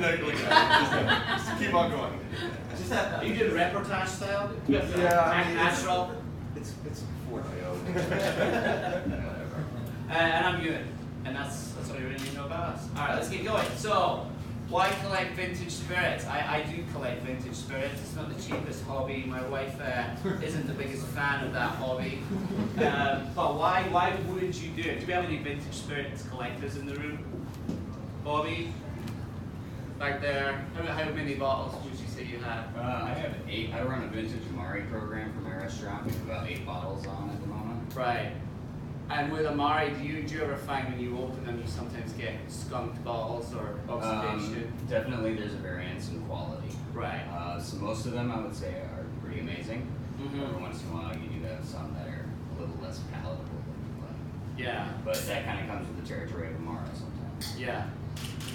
no, no, just, just keep on going. Just that, you did reportage style? Yeah, I mean, it's- natural. It's it's four Uh, and I'm Ewan, and that's that's all you really need to know about us. All right, let's get going. So, why collect vintage spirits? I, I do collect vintage spirits. It's not the cheapest hobby. My wife uh, isn't the biggest fan of that hobby. Um, but why why would you do it? Do we have any vintage spirits collectors in the room? Bobby, back there. How, how many bottles would you say you have? Uh, I have eight. I run a vintage Amari program for my restaurant. We have about eight bottles on at the moment. Right. And with Amari, do you do you ever find when you open them you sometimes get skunked bottles or oxidation? Um, definitely, there's a variance in quality. right. Uh, so most of them, I would say, are pretty amazing. Mhm. Every once in a while, you do have some that are a little less palatable than you like. Yeah. But that kind of comes with the territory of Amara sometimes. Yeah.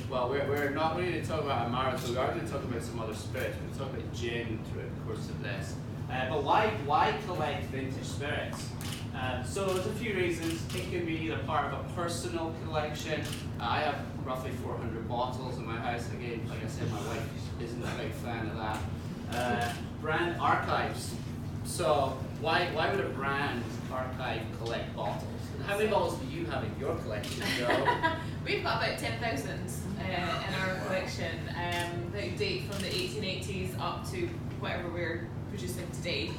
Well, we're, we're not going to talk about Amara, so we are going to talk about some other spirits. We're going to talk about gin throughout the course of this. Uh, but why why collect vintage spirits? Um, so there's a few reasons. It can be either part of a personal collection. I have roughly 400 bottles in my house. Again, like I said, my wife isn't a big fan of that. Uh, brand archives. So why why would a brand archive collect bottles? How many bottles do you have in your collection, Joe? We've got about 10,000 uh, in our collection um, that date from the 1880s up to whatever we're producing today.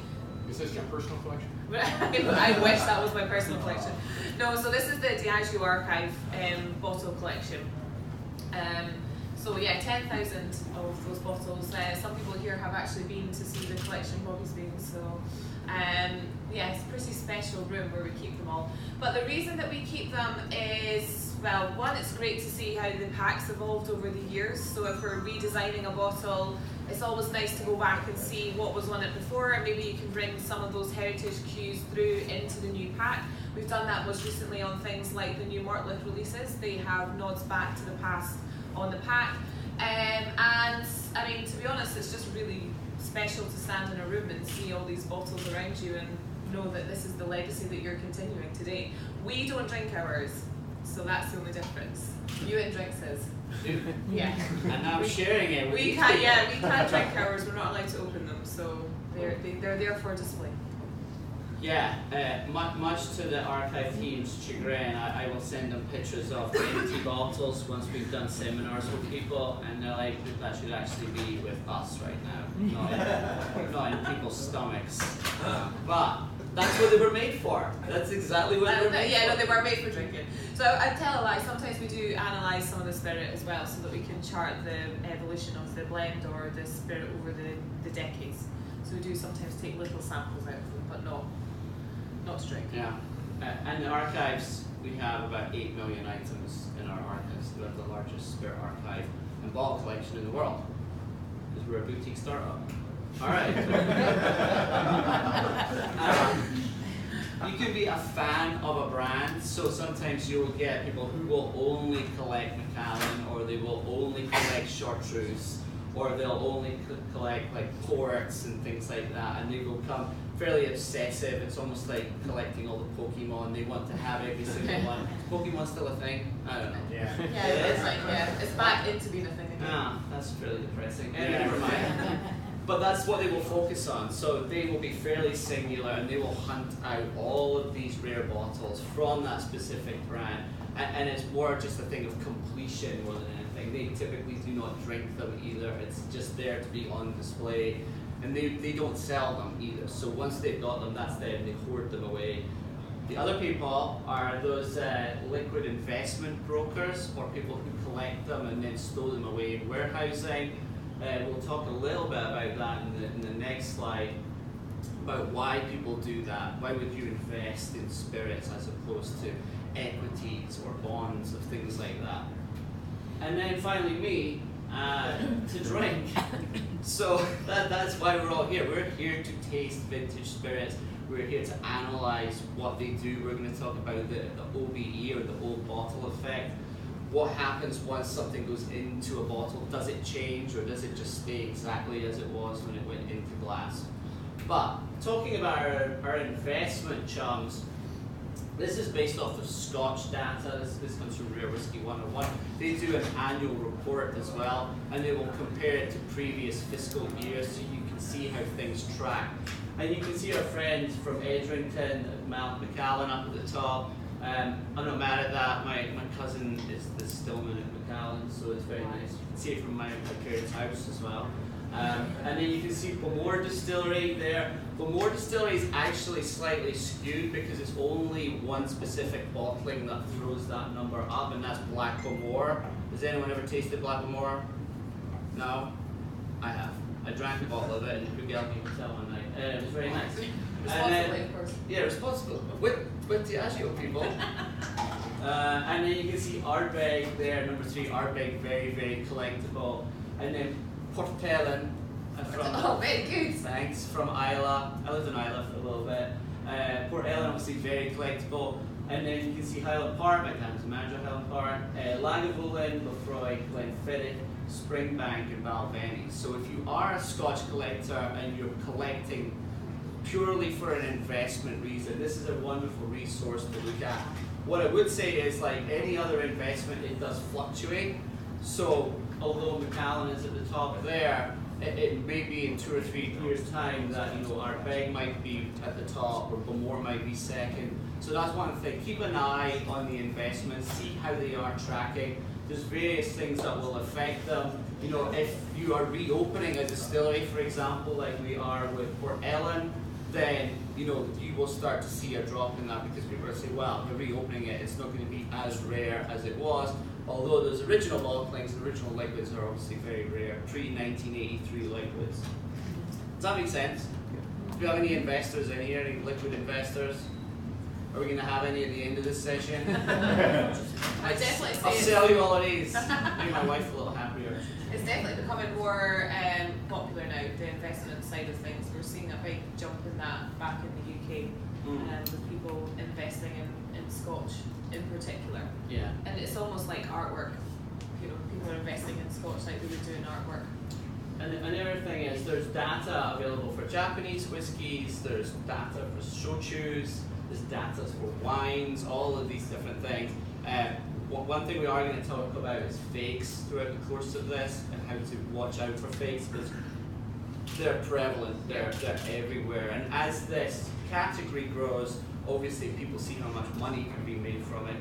Is this your personal collection? I wish that was my personal collection. No, so this is the Diageo Archive um, bottle collection. Um, so yeah, 10,000 of those bottles. Uh, some people here have actually been to see the collection Bobby's been, so um, yeah, it's a pretty special room where we keep them all. But the reason that we keep them is, well, one, it's great to see how the packs evolved over the years. So if we're redesigning a bottle, it's always nice to go back and see what was on it before, and maybe you can bring some of those heritage cues through into the new pack. We've done that most recently on things like the new Mortlach releases. They have nods back to the past on the pack. Um, and I mean, to be honest, it's just really special to stand in a room and see all these bottles around you and know that this is the legacy that you're continuing today. We don't drink ours, so that's the only difference. Ewan drinks his. Yeah. And now I'm sharing it. We can't, yeah, we can't drink ours. We're not allowed to open them, so they're they, they're there for display. Yeah, uh, much, much to the archive team's chagrin, I, I will send them pictures of empty bottles once we've done seminars with people, and they're like, that should actually be with us right now, not in, not in people's stomachs. But that's what they were made for. That's exactly what they were made yeah, for. no, they were made for drinking. So I tell a lie. Sometimes we do analyze some of the spirit as well, so that we can chart the evolution of the blend or the spirit over the, the decades. So we do sometimes take little samples out of them, but not not to. Yeah, uh, and the archives, we have about 8 million items in our archives. We have the largest spirit archive and ball collection in the world, because we're a boutique startup. All right. Um, you can be a fan of a brand, so sometimes you'll get people who will only collect Macallan, or they will only collect chartreuse, or they'll only co- collect like ports and things like that, and they will become fairly obsessive. It's almost like collecting all the Pokemon. They want to have every single one. Is Pokemon still a thing? I don't know. Yeah. Yeah, it's like yeah, it's back into being a thing again. Ah, that's really depressing. Anyway, never mind. But that's what they will focus on. So they will be fairly singular and they will hunt out all of these rare bottles from that specific brand. And, and it's more just a thing of completion more than anything. They typically do not drink them either. It's just there to be on display. And they, they don't sell them either. So once they've got them, that's them. They hoard them away. The other people are those uh, liquid investment brokers or people who collect them and then store them away in warehousing. Uh, we'll talk a little bit about that in the, in the next slide about why people do that. Why would you invest in spirits as opposed to equities or bonds or things like that? And then finally, me uh, to drink. So that, that's why we're all here. We're here to taste vintage spirits. We're here to analyze what they do. We're going to talk about the, the OBE or the old bottle effect. What happens once something goes into a bottle? Does it change or does it just stay exactly as it was when it went into glass? But talking about our, our investment chums, This is based off of Scotch data. This, this comes from Rare Whiskey 101. They do an annual report as well, and they will compare it to previous fiscal years so you can see how things track. And you can see our friends from Edrington, Mal Macallan, up at the top. Um, I'm not mad at that. My, my cousin is the Stillman at Macallan, so it's very nice. You can see it from my, my parents' house as well. Um, and then you can see Bowmore Distillery there. Bowmore Distillery is actually slightly skewed because it's only one specific bottling that throws that number up, and that's Black Bowmore. Has anyone ever tasted Black Bowmore? No? I have. I drank a bottle of it in the Hotel one night. Uh, it was very nice. And Responsibly, of course. yeah, responsible. With with Diageo people. uh, and then you can see Ardbeg there, number three, Ardbeg, very, very collectible. And then Port Ellen uh, from Oh, very good. Thanks from Islay. I lived in Islay for a little bit. Uh, Port Ellen, obviously very collectible. And then you can see Highland Park, my time as manager of Highland Park, uh, Lagavulin, Laphroaig, Glenfiddich, Springbank, and Balvenie. So if you are a Scotch collector and you're collecting purely for an investment reason, this is a wonderful resource to look at. What I would say is, like any other investment, it does fluctuate. So although Macallan is at the top there, it, it may be in two or three years' time that you know Ardbeg might be at the top or Bowmore might be second. So that's one thing. Keep an eye on the investments, see how they are tracking. There's various things that will affect them. You know, if you are reopening a distillery, for example, like we are with Port Ellen, then you know you will start to see a drop in that because people are saying, well, we're reopening it, it's not going to be as rare as it was. Although those original bottlings, the original liquids are obviously very rare, pre-1983 liquids. Does that make sense? Do we have any investors in here, any liquid investors? Are we going to have any at the end of this session? I definitely I'll say sell you all of these. Make my wife a little happier. it's definitely becoming more um, popular now, the investment side of things. We're seeing a big jump in that back in the UK Mm. um, with people investing in, in Scotch in particular. Yeah. And it's almost like artwork. You know, people are investing in Scotch like they would do in artwork. And the, and the other thing is there's data available for Japanese whiskies, there's data for shochus, there's data for wines, all of these different things. Uh, one one thing we are going to talk about is fakes throughout the course of this and how to watch out for fakes because they're prevalent, they're, they're everywhere. And as this category grows, obviously people see how much money can be made from it.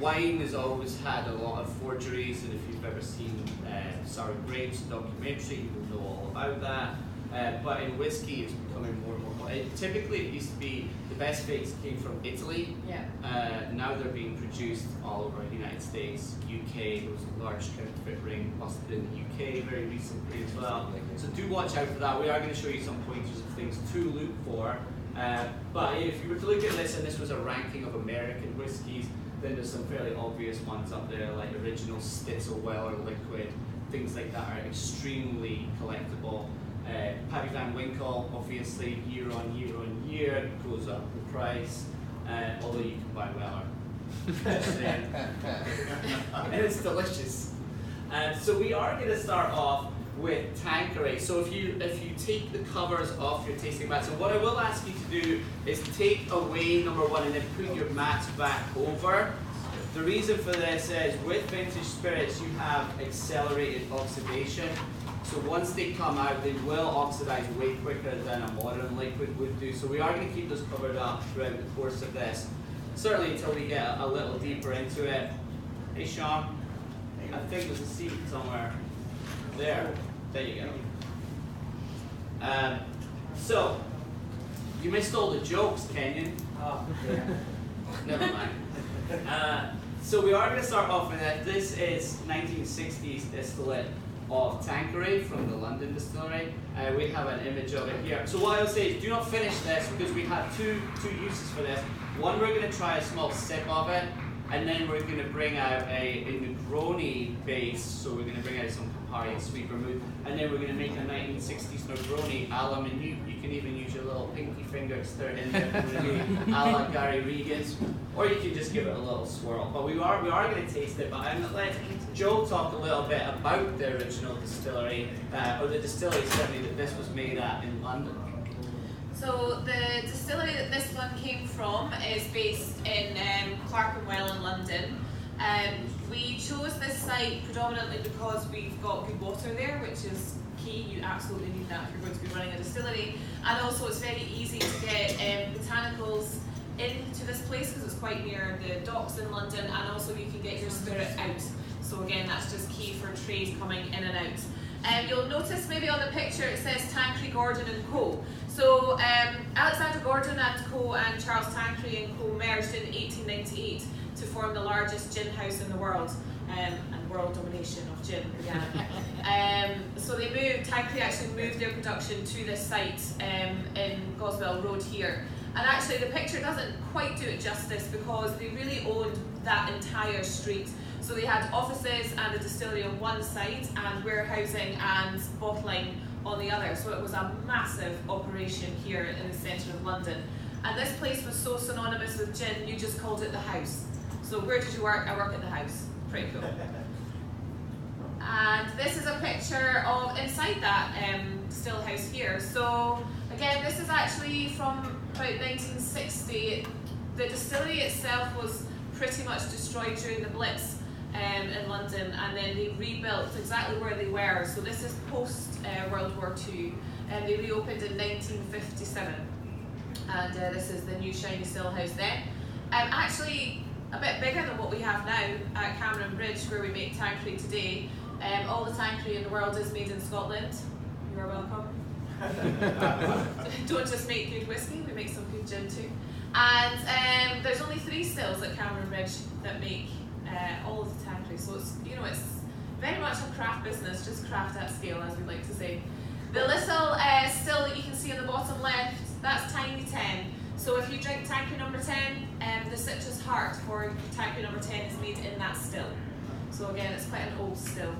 Wine has always had a lot of forgeries, and if you've ever seen uh, Sour Grapes documentary, you will know all about that. Uh, but in whiskey, it's becoming more and more. It, typically, it used to be the best fakes came from Italy. Yeah. Uh, now they're being produced all over the United States, UK. There was a large counterfeit ring busted in the UK very recently as well. So do watch out for that. We are going to show you some pointers of things to look for. Uh, but if you were to look at this and this was a ranking of American whiskies, then there's some fairly obvious ones up there, like original Stitzel Weller liquid, things like that are extremely collectible. Uh, Pappy Van Winkle, obviously, year on year on year, goes up in price, uh, although you can buy Weller. And it's delicious. Um, so we are going to start off with Tanqueray. So if you if you take the covers off your tasting mats, so what I will ask you to do is take away number one and then put your mats back over. The reason for this is with vintage spirits you have accelerated oxidation. So once they come out, they will oxidize way quicker than a modern liquid would do. So we are going to keep those covered up throughout the course of this. Certainly until we get a little deeper into it. Hey Sean, I think there's a seat somewhere. There. There you go. Um, so, you missed all the jokes, Kenyon. Oh, Never mind. Uh, so we are going to start off with that. This is 1960s distillate of Tanqueray from the London distillery. Uh, we have an image of it here. So what I'll say is do not finish this because we have two, two uses for this. One, we're going to try a small sip of it and then we're going to bring out a, a Negroni base. So we're going to bring out some And sweet vermouth and then we're going to make a 1960s Negroni a la Minute. You can even use your little pinky finger to stir it in there a la Gary Regan's. Or you can just give it a little swirl. But we are we are going to taste it. But I'm going to let Joe talk a little bit about the original distillery, uh, or the distillery certainly that this was made at in London. So So the distillery that this one came from is based in um, Clerkenwell in London. Um, we chose this site predominantly because we've got good water there, which is key. You absolutely need that if you're going to be running a distillery. And also it's very easy to get um, botanicals into this place because it's quite near the docks in London and also you can get your spirit out. So again, that's just key for trade coming in and out. Um, you'll notice maybe on the picture it says Tanqueray Gordon and Co. So um, Alexander Gordon and Co. and Charles Tanqueray and Co. merged in 1898 to form the largest gin house in the world. Um, and world domination of gin, yeah. um, so they moved, Tanqueray actually moved their production to this site um, in Goswell Road here. And actually the picture doesn't quite do it justice because they really owned that entire street. So they had offices and a distillery on one side and warehousing and bottling on the other. So it was a massive operation here in the centre of London. And this place was so synonymous with gin, you just called it the house. So where did you work? I work at the house. Pretty cool. And this is a picture of inside that um, still house here. So again, this is actually from about 1960. The distillery itself was pretty much destroyed during the Blitz um, in London, and then they rebuilt exactly where they were. So this is post uh, World War II, and they reopened in 1957. And uh, this is the new shiny still house there. Um, actually, a bit bigger than what we have now at Cameron Bridge, where we make Tanqueray today. Um, all the Tanqueray in the world is made in Scotland. You are welcome. Don't just make good whiskey, we make some good gin too. And um, there's only three stills at Cameron Bridge that make uh, all of the Tanqueray. So it's you know it's very much a craft business, just craft at scale, as we like to say. The little uh, still that you can see on the bottom left, that's Tiny 10. So if you drink Tanqueray number 10, um, the citrus heart for Tanqueray number 10 is made in that still. So again, it's quite an old still.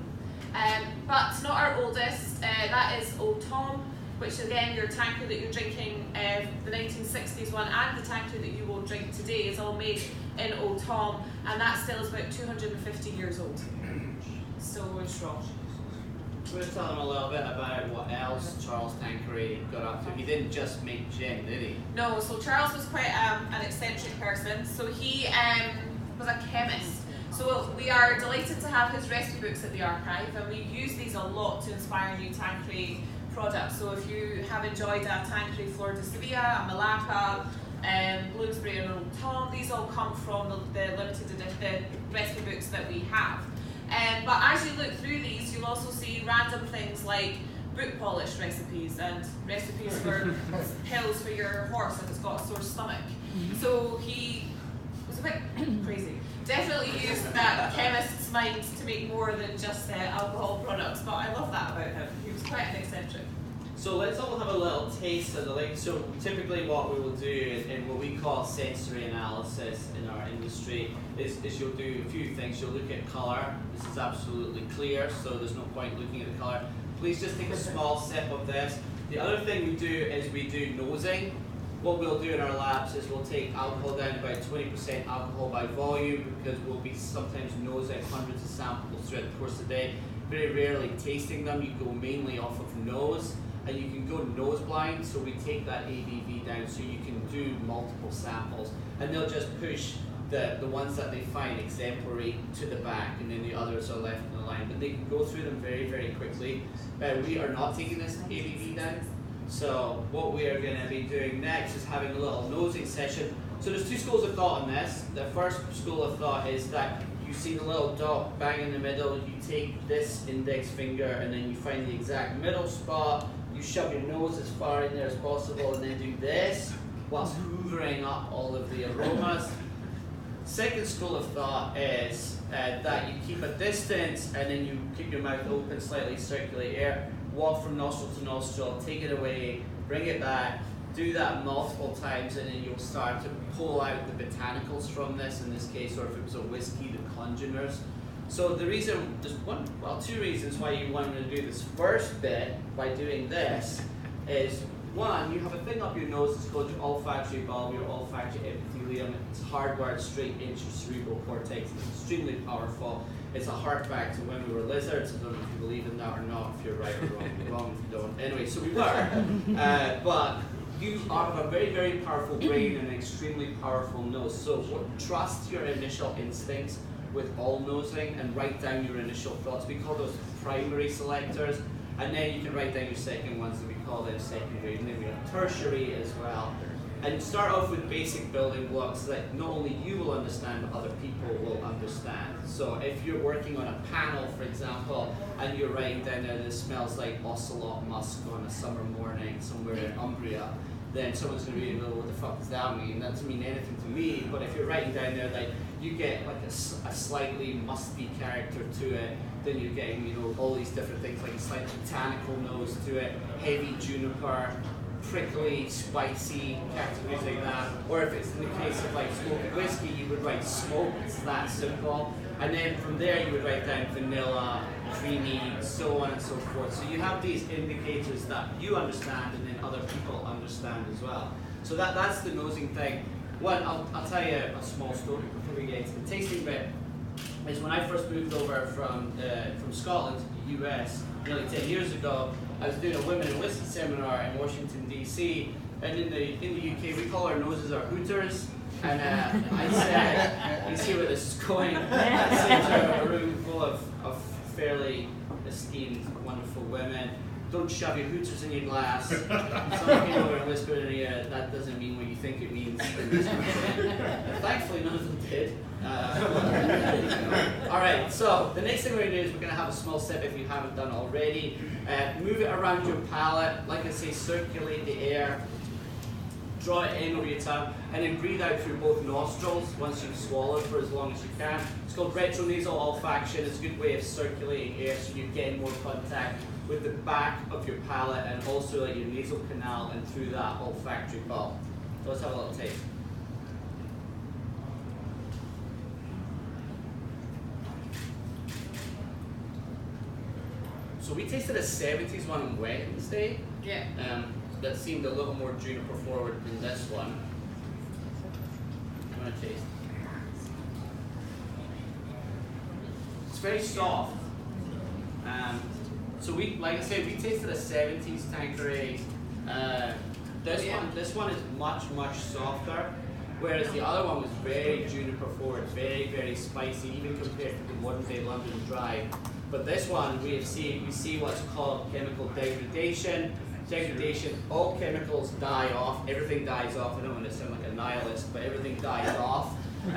Um, but not our oldest, uh, that is Old Tom, which again, your Tanqueray that you're drinking, uh, the 1960s one, and the Tanqueray that you will drink today is all made in Old Tom, and that still is about 250 years old. Going strong. We're going to tell them a little bit about what else Charles Tanqueray got up to. He didn't just make gin, did he? No, so Charles was quite um, an eccentric person. So he um, was a chemist. So we are delighted to have his recipe books at the archive, and we use these a lot to inspire new Tanqueray products. So if you have enjoyed a Tanqueray Flor de Sevilla, a Malacca, um, Bloomsbury and Old Tom, these all come from the, the limited edition, the recipe books that we have. Um, but as you look through these, you'll also see random things like boot polish recipes and recipes for pills for your horse if it's got a sore stomach. So he was a bit crazy. Definitely used that chemist's mind to make more than just uh, alcohol products, but I love that about him. He was quite an eccentric. So let's all have a little taste of the like. So typically, what we will do in, in what we call sensory analysis in our industry is, is you'll do a few things. You'll look at color. This is absolutely clear, so there's no point looking at the color. Please just take a small sip of this. The other thing we do is we do nosing. What we'll do in our labs is we'll take alcohol down about 20% alcohol by volume because we'll be sometimes nosing hundreds of samples throughout the course of the day. Very rarely tasting them. You go mainly off of nose and you can go nose blind so we take that ABV down so you can do multiple samples. And they'll just push the, the ones that they find exemplary to the back and then the others are left in the line. But they can go through them very very quickly. Uh, we are not taking this ABV down. So what we are going to be doing next is having a little nosing session. So there's two schools of thought on this. The first school of thought is that you see the little dot bang in the middle you take this index finger and then you find the exact middle spot you shove your nose as far in there as possible and then do this whilst hoovering up all of the aromas. Second school of thought is uh, that you keep a distance and then you keep your mouth open, slightly circulate air, walk from nostril to nostril, take it away, bring it back, do that multiple times and then you'll start to pull out the botanicals from this in this case, or if it was a whiskey, the congeners. So the reason, there's one, well, two reasons why you want to do this first bit by doing this is one, you have a thing up your nose that's called your olfactory bulb, your olfactory epithelium. It's hardwired straight into your cerebral cortex. It's extremely powerful. It's a hark back to when we were lizards. I don't know if you believe in that or not, if you're right or wrong. wrong if you don't. Anyway, so we were. Uh, but you have a very, very powerful brain and an extremely powerful nose. So trust your initial instincts with all nosing and write down your initial thoughts. We call those primary selectors. And then you can write down your second ones and we call them secondary. And then we have tertiary as well. And start off with basic building blocks that not only you will understand, but other people will understand. So if you're working on a panel, for example, and you're writing down there this smells like ocelot musk on a summer morning somewhere in Umbria, then someone's going to be like, what the fuck does that mean? That doesn't mean anything to me. But if you're writing down there like you get like a, a slightly musty character to it, then you're getting you know all these different things like a slight botanical nose to it, heavy juniper, prickly, spicy categories like that. Or if it's in the case of like smoking whiskey, you would write smoke. It's that simple. And then from there you would write down vanilla, creamy, so on and so forth. So you have these indicators that you understand and then other people understand as well. So that that's the nosing thing. One, I'll, I'll tell you a small story before we get into the tasting bit. Is when I first moved over from uh, from Scotland to the US nearly 10 years ago, I was doing a women in whiskey seminar in Washington DC, and in the in the UK we call our noses our hooters. And uh, I said, you see where this is going. I a room full of, of fairly esteemed, wonderful women, don't shove your hooters in your glass. Someone came over and whispered in your ear, that doesn't mean what you think it means in this country. Thankfully, none of them did. Uh, all right, so the next thing we're gonna do is we're gonna have a small sip if you haven't done already. Uh, move it around your palate, like I say, circulate the air, draw it in over your tongue, and then breathe out through both nostrils once you've swallowed for as long as you can. It's called retronasal olfaction. It's a good way of circulating air so you're getting more contact with the back of your palate and also like your nasal canal and through that olfactory bulb. So let's have a little taste. So we tasted a 70s one on Wednesday Yeah. um, that seemed a little more juniper forward than this one. I'm gonna taste. It's very soft. Um, so we, like I said, we tasted a 70s Tanqueray. Uh, this Yeah. one, this one is much much softer, whereas the other one was very juniper forward, very very spicy, even compared to the modern day London Dry. But this one, we have seen, we see what's called chemical degradation. Degradation, all chemicals die off, everything dies off. I don't want to sound like a nihilist, but everything dies off. Um,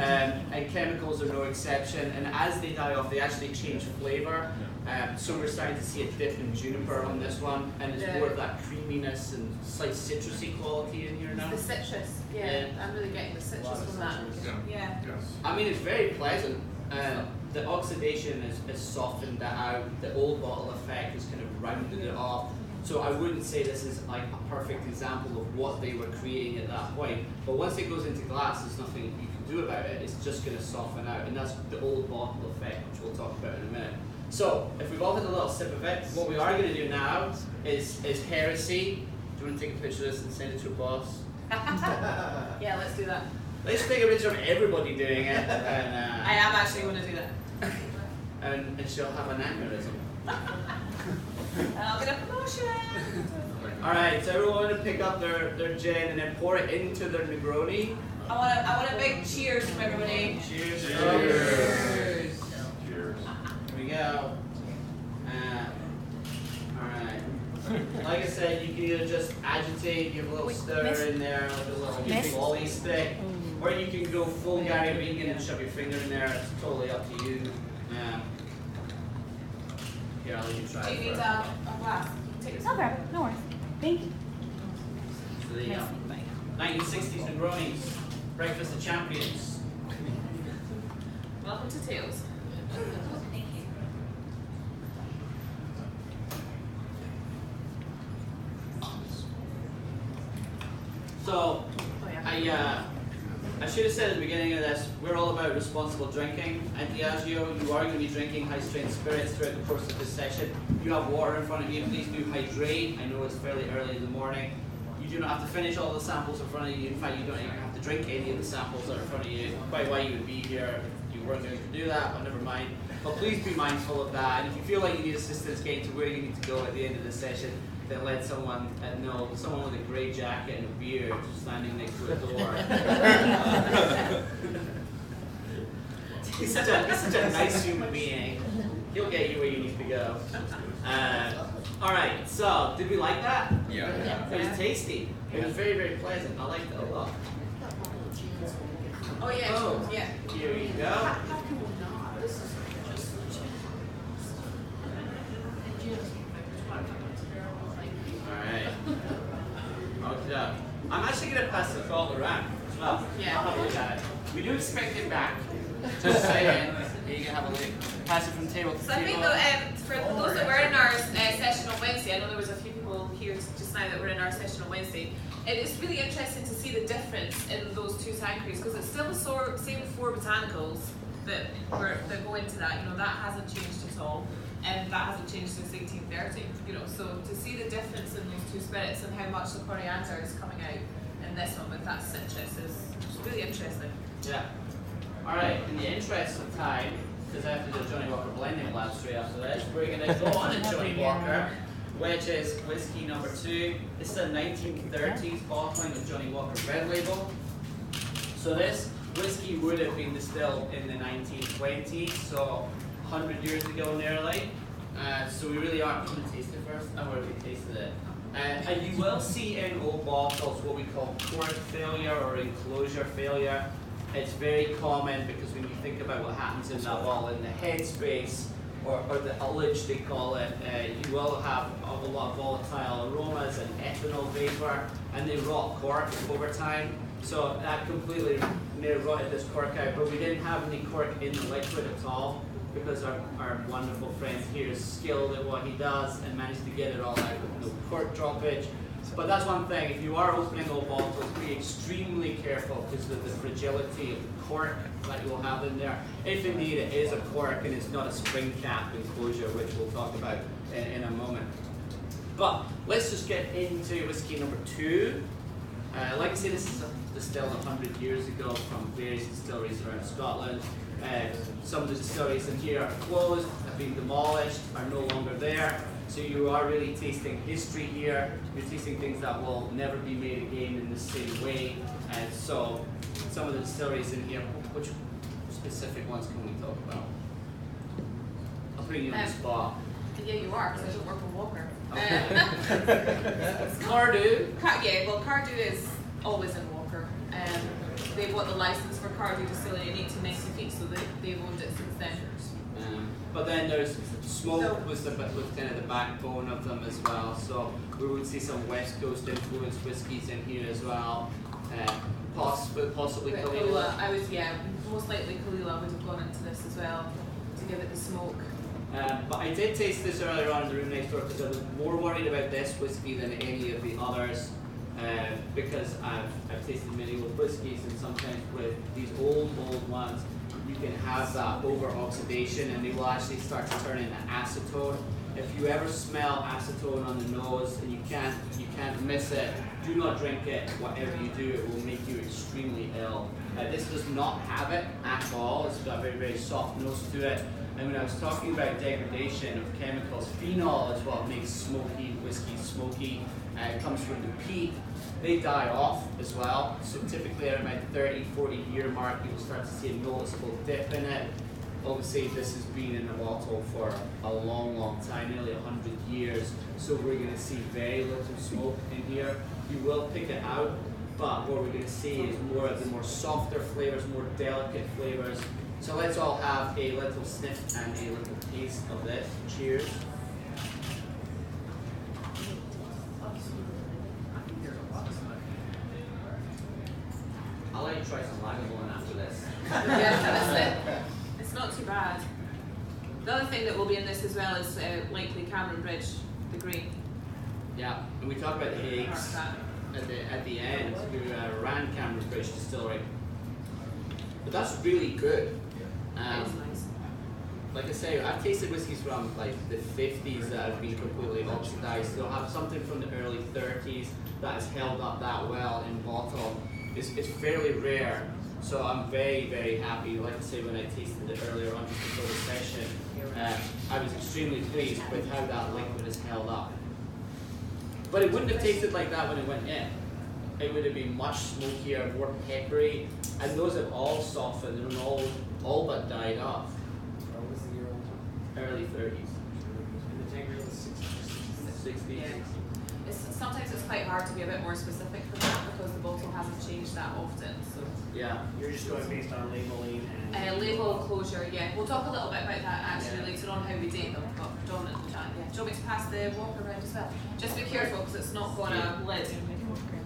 and chemicals are no exception. And as they die off, they actually change flavor. Um, so we're starting to see a dip in juniper on this one, and it's Yeah. more of that creaminess and slight citrusy quality in here now. The citrus. Yeah. I'm really getting the citrus from that. Yeah. Yeah. Yes. I mean, it's very pleasant. Uh, the oxidation has, has softened that out. The old bottle effect has kind of rounded it off. So I wouldn't say this is like a perfect example of what they were creating at that point. But once it goes into glass, there's nothing you can do about it. It's just going to soften out, and that's the old bottle effect, which we'll talk about in a minute. So if we've all had a little sip of it, what we are going to do now is is heresy. Do you want to take a picture of this and send it to your boss? Yeah, let's do that. Let's take a picture of everybody doing it, and. Uh, I am actually going to do that. and, and she'll have an aneurysm. And I'll get a promotion. Alright, so everyone want to pick up their, their gin and then pour it into their Negroni. I want a, I want a big cheers from everybody. Cheers. Cheers. Cheers. Here we go. Uh, Alright. Like I said, you can either just agitate, give a little stir in there, like a little Miss? volley stick, or you can go full Gary Regan and shove your finger in there. It's totally up to you. Um, here, I'll let you try Do you need first. a, a glass? Take this. I'll grab it. No worries. Thank you. So there you go. 1960s Negronis, Breakfast of Champions. Welcome to Tales. So, Oh yeah. I, uh, I should have said at the beginning of this, we're all about responsible drinking. At Diageo, you are going to be drinking high-strength spirits throughout the course of this session. You have water in front of you, please do hydrate. I know it's fairly early in the morning. You do not have to finish all the samples in front of you. In fact, you don't even have to drink any of the samples that are in front of you. Quite why you would be here if you weren't going to do that, but never mind. But please be mindful of that. And if you feel like you need assistance getting to where you need to go at the end of the session, than let someone uh, know someone with a grey jacket and a beard standing next to a door. he's such a he's such a nice human being. He'll get you where you need to go. Uh, all right. So did we like that? Yeah. It was tasty. It was very very pleasant. I liked it a lot. Oh yeah, Oh. yeah. Here you go. Alright. Okay. I'm actually going pass the call around as well. Yeah. I'll have a look at it. We do expect him back. Just saying. You can have a look. Pass it from table to So I table. think though, um, for those that were in our uh, session on Wednesday, I know there was a few people here just now that were in our session on Wednesday. It is really interesting to see the difference in those two Tanquerays because it's still the sor- same four botanicals that were that go into that. You know that hasn't changed at all, and that hasn't changed since 1830. You know, so to see the difference in those two spirits and how much the coriander is coming out this one with that citrus is really interesting. Yeah. Alright, in the interest of time, because I have to do a Johnnie Walker blending lab straight after this, we're going to go on to Johnnie Walker, which is whiskey number two. This is a 1930s bottling of Johnnie Walker Red Label. So this whiskey would have been distilled in the 1920s, so 100 years ago nearly. Uh, so we really aren't going to taste it first. I've already tasted it. Uh, and you will see in old bottles what we call cork failure or enclosure failure. It's very common because when you think about what happens in that bottle, in the headspace or, or the ullage they call it, uh, you will have a a lot of volatile aromas and ethanol vapor, and they rot cork over time. So that completely near rotted this cork out, but we didn't have any cork in the liquid at all because our, our wonderful friend here is skilled at what he does and managed to get it all out with no cork droppage. But that's one thing, if you are opening old bottles, be extremely careful because of the fragility of the cork that you will have in there. If indeed it is a cork and it's not a spring cap enclosure, which we'll talk about in, in a moment. But let's just get into whiskey number two. Uh, like I say, this is distilled 100 years ago from various distilleries around Scotland. Uh, some of the distilleries in here are closed, have been demolished, are no longer there. So you are really tasting history here. You're tasting things that will never be made again in the same way. And so some of the distilleries in here, which specific ones can we talk about? I'll put you on the Um, spot. Yeah, you are because I don't work for Walker. Okay. Uh, Cardhu. Car- yeah, well, Cardhu is always in Walker. Um, they've got the license for Cardhu Distillery in 1890 so they, they've owned it since then. Um, but then there's smoke So- was the was kind of the backbone of them as well. So we would see some West Coast influenced whiskies in here as well. Uh, possibly possibly Caol Ila. Kalila, I was, yeah, most likely Caol Ila would have gone into this as well to give it the smoke. Um, but I did taste this earlier on in the room next door because I was more worried about this whiskey than any of the others. Uh, because I've, I've tasted many old whiskies and sometimes with these old, old ones, you can have that over oxidation and they will actually start to turn into acetone. If you ever smell acetone on the nose and you can't, you can't miss it, do not drink it. Whatever you do, it will make you extremely ill. Uh, this does not have it at all. It's got a very, very soft nose to it. And when I was talking about degradation of chemicals, phenol is what makes smoky whiskey smoky. Uh, it comes from the peat. They die off as well. So typically at about 30, 40 year mark, you will start to see a noticeable dip in it. Obviously, this has been in the bottle for a long, long time, nearly 100 years. So we're going to see very little smoke in here. You will pick it out, but what we're going to see is more of the more softer flavors, more delicate flavors. So let's all have a little sniff and a little taste of this. Cheers. I'll let you try some Lagavulin after this. yeah, that's it. It's not too bad. The other thing that will be in this as well is uh, likely Cameron Bridge, the green. Yeah, and we talk about the Part Higgs of that. at the at the end who uh, ran Cameron Bridge Distillery. But that's really good. Um, nice. like I say, I've tasted whiskies from like the 50s that have been completely oxidized. They'll have something from the early 30s that has held up that well in bottle. It's, it's fairly rare. So I'm very, very happy. Like I say, when I tasted it earlier on just before the session, uh, I was extremely pleased with how that liquid has held up. But it wouldn't have tasted like that when it went in. It would have been much smokier, more peppery, and those have all softened and all all but died off. What was the year on Early 30s, And the tank was sixty. 60s. Yeah. It's, sometimes it's quite hard to be a bit more specific than that because the bottle hasn't changed that often, so. Yeah. You're just going based on labeling and. Uh, label closure, yeah, we'll talk a little bit about that actually later on, how we date them, but predominantly that, yeah. Do you want me to pass the walk around as well? Just be careful, because it's not got a lid.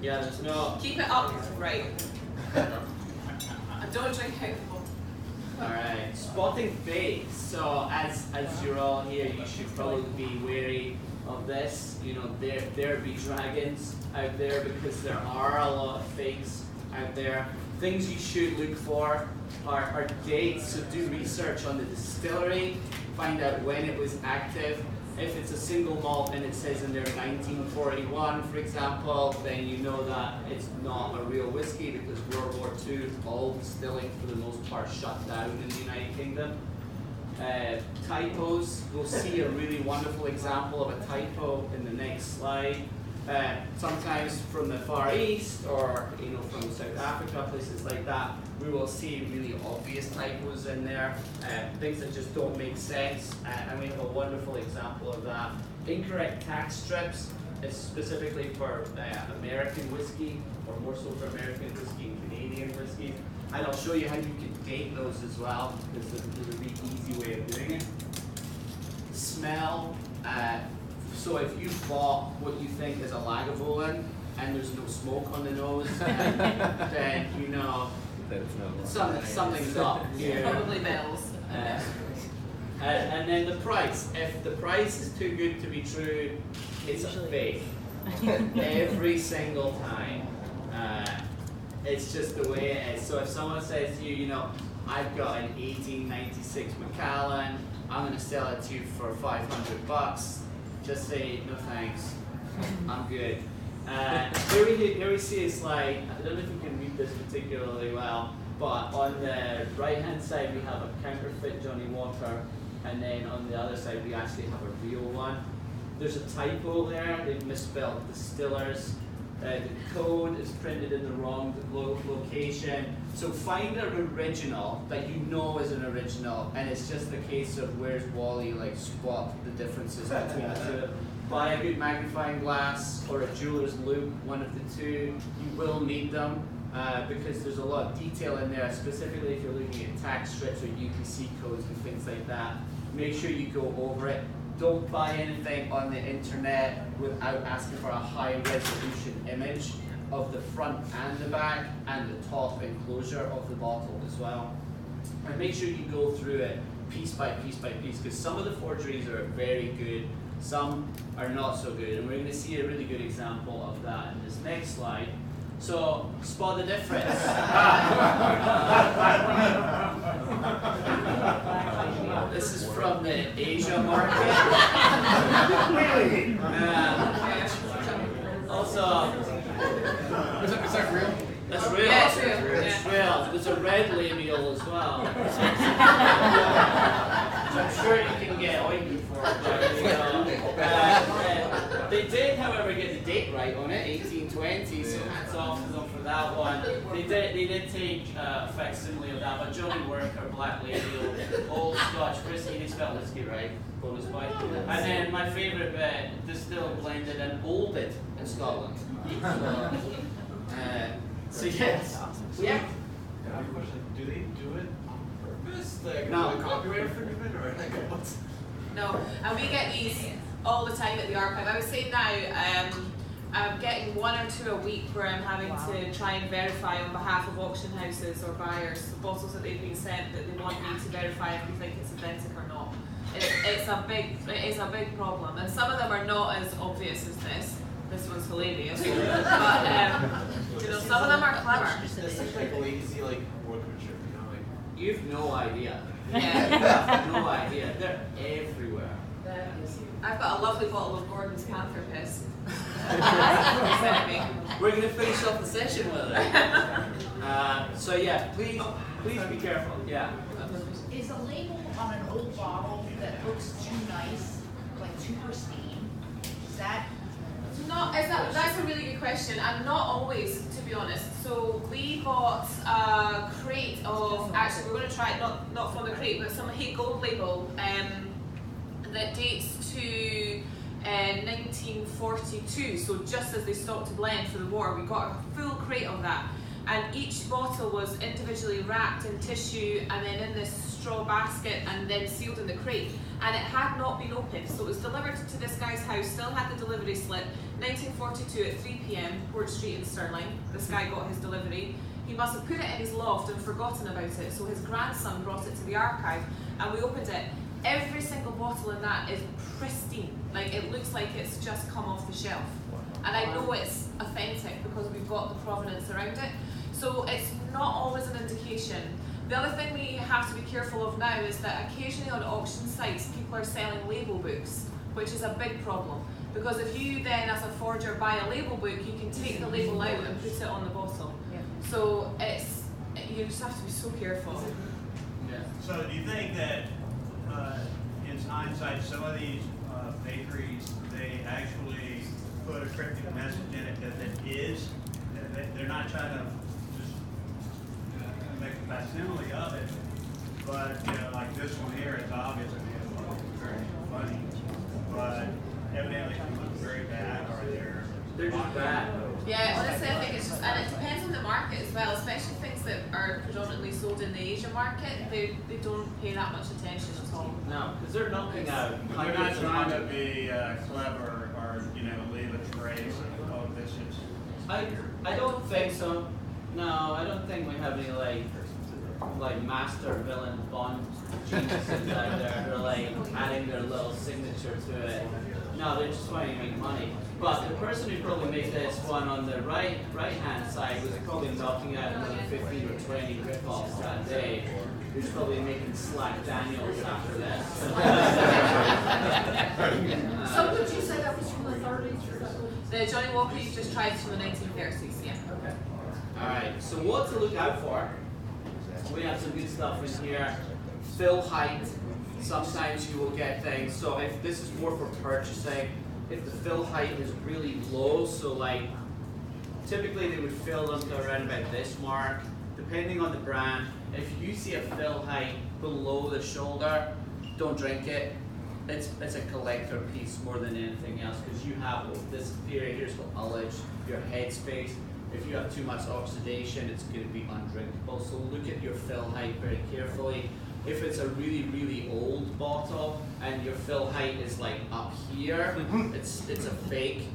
Yeah, there's no. Keep it up, right. And don't drink out the bottle. Alright, spotting fakes. So as as you're all here, you should probably be wary of this. You know, there there be dragons out there because there are a lot of fakes out there. Things you should look for are, are dates, so do research on the distillery, find out when it was active. If it's a single malt and it says in there 1941, for example, then you know that it's not a real whiskey because World War II, all distilling for the most part shut down in the United Kingdom. Uh, typos, we'll see a really wonderful example of a typo in the next slide. Uh, sometimes from the Far East or you know from South Africa, places like that, we will see really obvious typos in there, uh, things that just don't make sense, uh, and we have a wonderful example of that. Incorrect tax strips is specifically for uh, American whiskey, or more so for American whiskey and Canadian whiskey. And I'll show you how you can date those as well, because there's, a really easy way of doing it. Smell, uh, so if you bought what you think is a Lagavulin and there's no smoke on the nose, then you know some, something's up here. Probably Bell's. Uh, and, and then the price. If the price is too good to be true, it's a fake. Every single time. Uh, it's just the way it is. So if someone says to you, you know, I've got an 1896 Macallan, I'm going to sell it to you for 500 bucks, just say, no thanks, I'm good. Uh, here, we, here we see a slide, I don't know if you can read this particularly well, but on the right hand side we have a counterfeit Johnnie Walker, and then on the other side we actually have a real one. There's a typo there, they've misspelled distillers. Uh, the code is printed in the wrong lo- location. So find an original that you know is an original, and it's just a case of where's Wally, like spot the differences between the two. Buy a good magnifying glass or a jeweler's loupe, one of the two. You will need them uh, because there's a lot of detail in there, specifically if you're looking at tax strips or UPC codes and things like that. Make sure you go over it. Don't buy anything on the internet without asking for a high resolution image of the front and the back and the top enclosure of the bottle as well. And make sure you go through it piece by piece by piece because some of the forgeries are very good, some are not so good. And we're going to see a really good example of that in this next slide. So, spot the difference. this is from the Asia market. Uh, also, Is that, is that real? that's real. Yeah, it's real, It's real. There's a red label as well. so I'm sure you can get ointment for it, but you know. Uh, uh, they did, however, get the date right on it, 1820, so hats off to them for that one. They did, they did take uh, a facsimile of that, but Johnny Worker, Black Label, Old Scotch Whiskey, they spelled whiskey right, bonus point. And then my favourite bit, distilled, blended, and olded in Scotland. So, uh, so yes, yeah. I have a question. Do they do it on purpose? Like, No. no. copyright infringement or like what's? No, and we get these all the time at the archive. I was saying now, um, I'm getting one or two a week where I'm having to try and verify on behalf of auction houses or buyers the bottles that they've been sent that they want me to verify if they think it's authentic or not. It, it's a big, it is a big problem, and some of them are not as obvious as this. This one's hilarious, but um, you know, some of them are clever. This is like lazy like workmanship, you know, like. You've no idea. Yeah. no idea. They're everywhere. I've got a lovely bottle of Gordon's Panther piss. We're gonna finish off the session with it. Uh, so yeah, please, please be careful. Yeah. Is a label on an old bottle that looks too nice, like too pristine, is that Not, is that, that's a really good question, and not always, to be honest. So we bought a crate of, actually, we're going to try it not not from the crate, but some Haig Gold label um, that dates to uh, 1942. So just as they stopped to blend for the war, we got a full crate of that, and each bottle was individually wrapped in tissue and then in this straw basket and then sealed in the crate. And it had not been opened, so it was delivered to this guy's house. Still had the delivery slip. 1942 at 3 p.m. Port Street in Stirling. This guy got his delivery. He must have put it in his loft and forgotten about it. So his grandson brought it to the archive, and we opened it. Every single bottle in that is pristine. Like it looks like it's just come off the shelf. And I know it's authentic because we've got the provenance around it. So it's not always an indication. The other thing we have to be careful of now is that occasionally on auction sites people are selling label books, which is a big problem. Because if you then, as a forger, buy a label book, you can take the label out and put it on the bottle. So it's you just have to be so careful. Yeah. So do you think that, uh, in hindsight, some of these, uh, bakeries, they actually put a cryptic message in it that it is, they're not trying to just make a facsimile of it, but, you know, like this one here, it's obvious, I mean, it's very funny, but evidently it looks very bad, or they're. They're just bad. Yeah, honestly, I think it's just, and it depends on the market as well, especially things that are predominantly sold in the Asian market. They, they don't pay that much attention at all. No, because they're knocking out They're not hundreds and trying to hundreds. be, uh, clever, or, you know, leave a trace of, oh, this is. I, I don't think so. No, I don't think we have any like like master villain Bond geniuses out there who are like adding their little signature to it. No, they're just trying to make money. But the person who probably made this one on the right right hand side was probably knocking out another 15 or 20 rip-offs that day. Who's probably making Slack Daniels after this. So uh, would you say that was from the thirties or something? The Johnnie Walker you just tried from the 1930s, yeah. Alright, so what to look out for? We have some good stuff in here. Fill height. Sometimes you will get things. So if this is more for purchasing, if the fill height is really low, so like typically they would fill them to around about this mark. Depending on the brand, if you see a fill height below the shoulder, don't drink it. It's it's a collector piece more than anything else because you have this area here's called ullage, your head space. If you have too much oxidation, it's going to be undrinkable. So look at your fill height very carefully. If it's a really really old bottle and your fill height is like up here, it's it's a fake.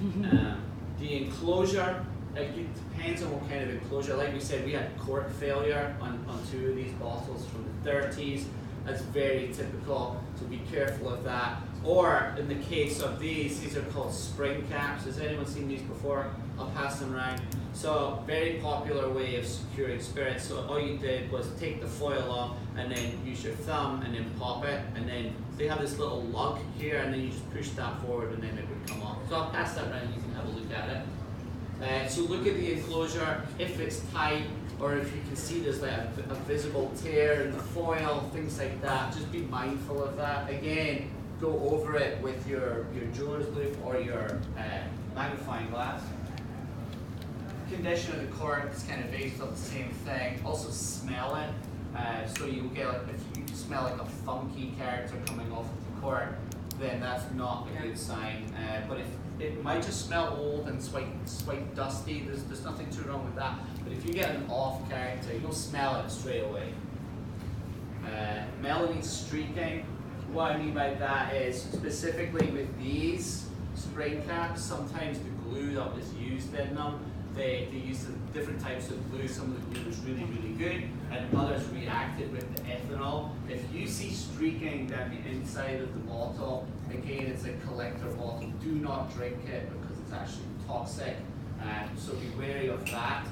Um, the enclosure, it depends on what kind of enclosure. Like we said, we had cork failure on, on two of these bottles from the 30s. That's very typical, so be careful of that. Or in the case of these, these are called spring caps. Has anyone seen these before? I'll pass them around. So very popular way of securing spirits. So all you did was take the foil off and then use your thumb and then pop it and then they have this little lug here and then you just push that forward and then it would come off. So I'll pass that around, you can have a look at it. Uh, so look at the enclosure, if it's tight, or if you can see there's like a, a visible tear in the foil, things like that, just be mindful of that. Again, go over it with your, your jeweler's loupe or your uh, magnifying glass. Condition of the cork is kind of based on the same thing. Also smell it. Uh, so you'll get like, if you smell like a funky character coming off of the cork, then that's not a good sign. Uh, but if it might just smell old and slight, slight dusty, there's, there's nothing too wrong with that. But if you get an off character, you'll smell it straight away. Uh, streaking, what I mean by that is specifically with these spray caps, sometimes the glue that was used in them, they, they used different types of glue. Some of the glue was really, really good, and others reacted with the ethanol. If you see streaking down the inside of the bottle, again, it's a collector bottle. Do not drink it because it's actually toxic. Uh, so be wary of that.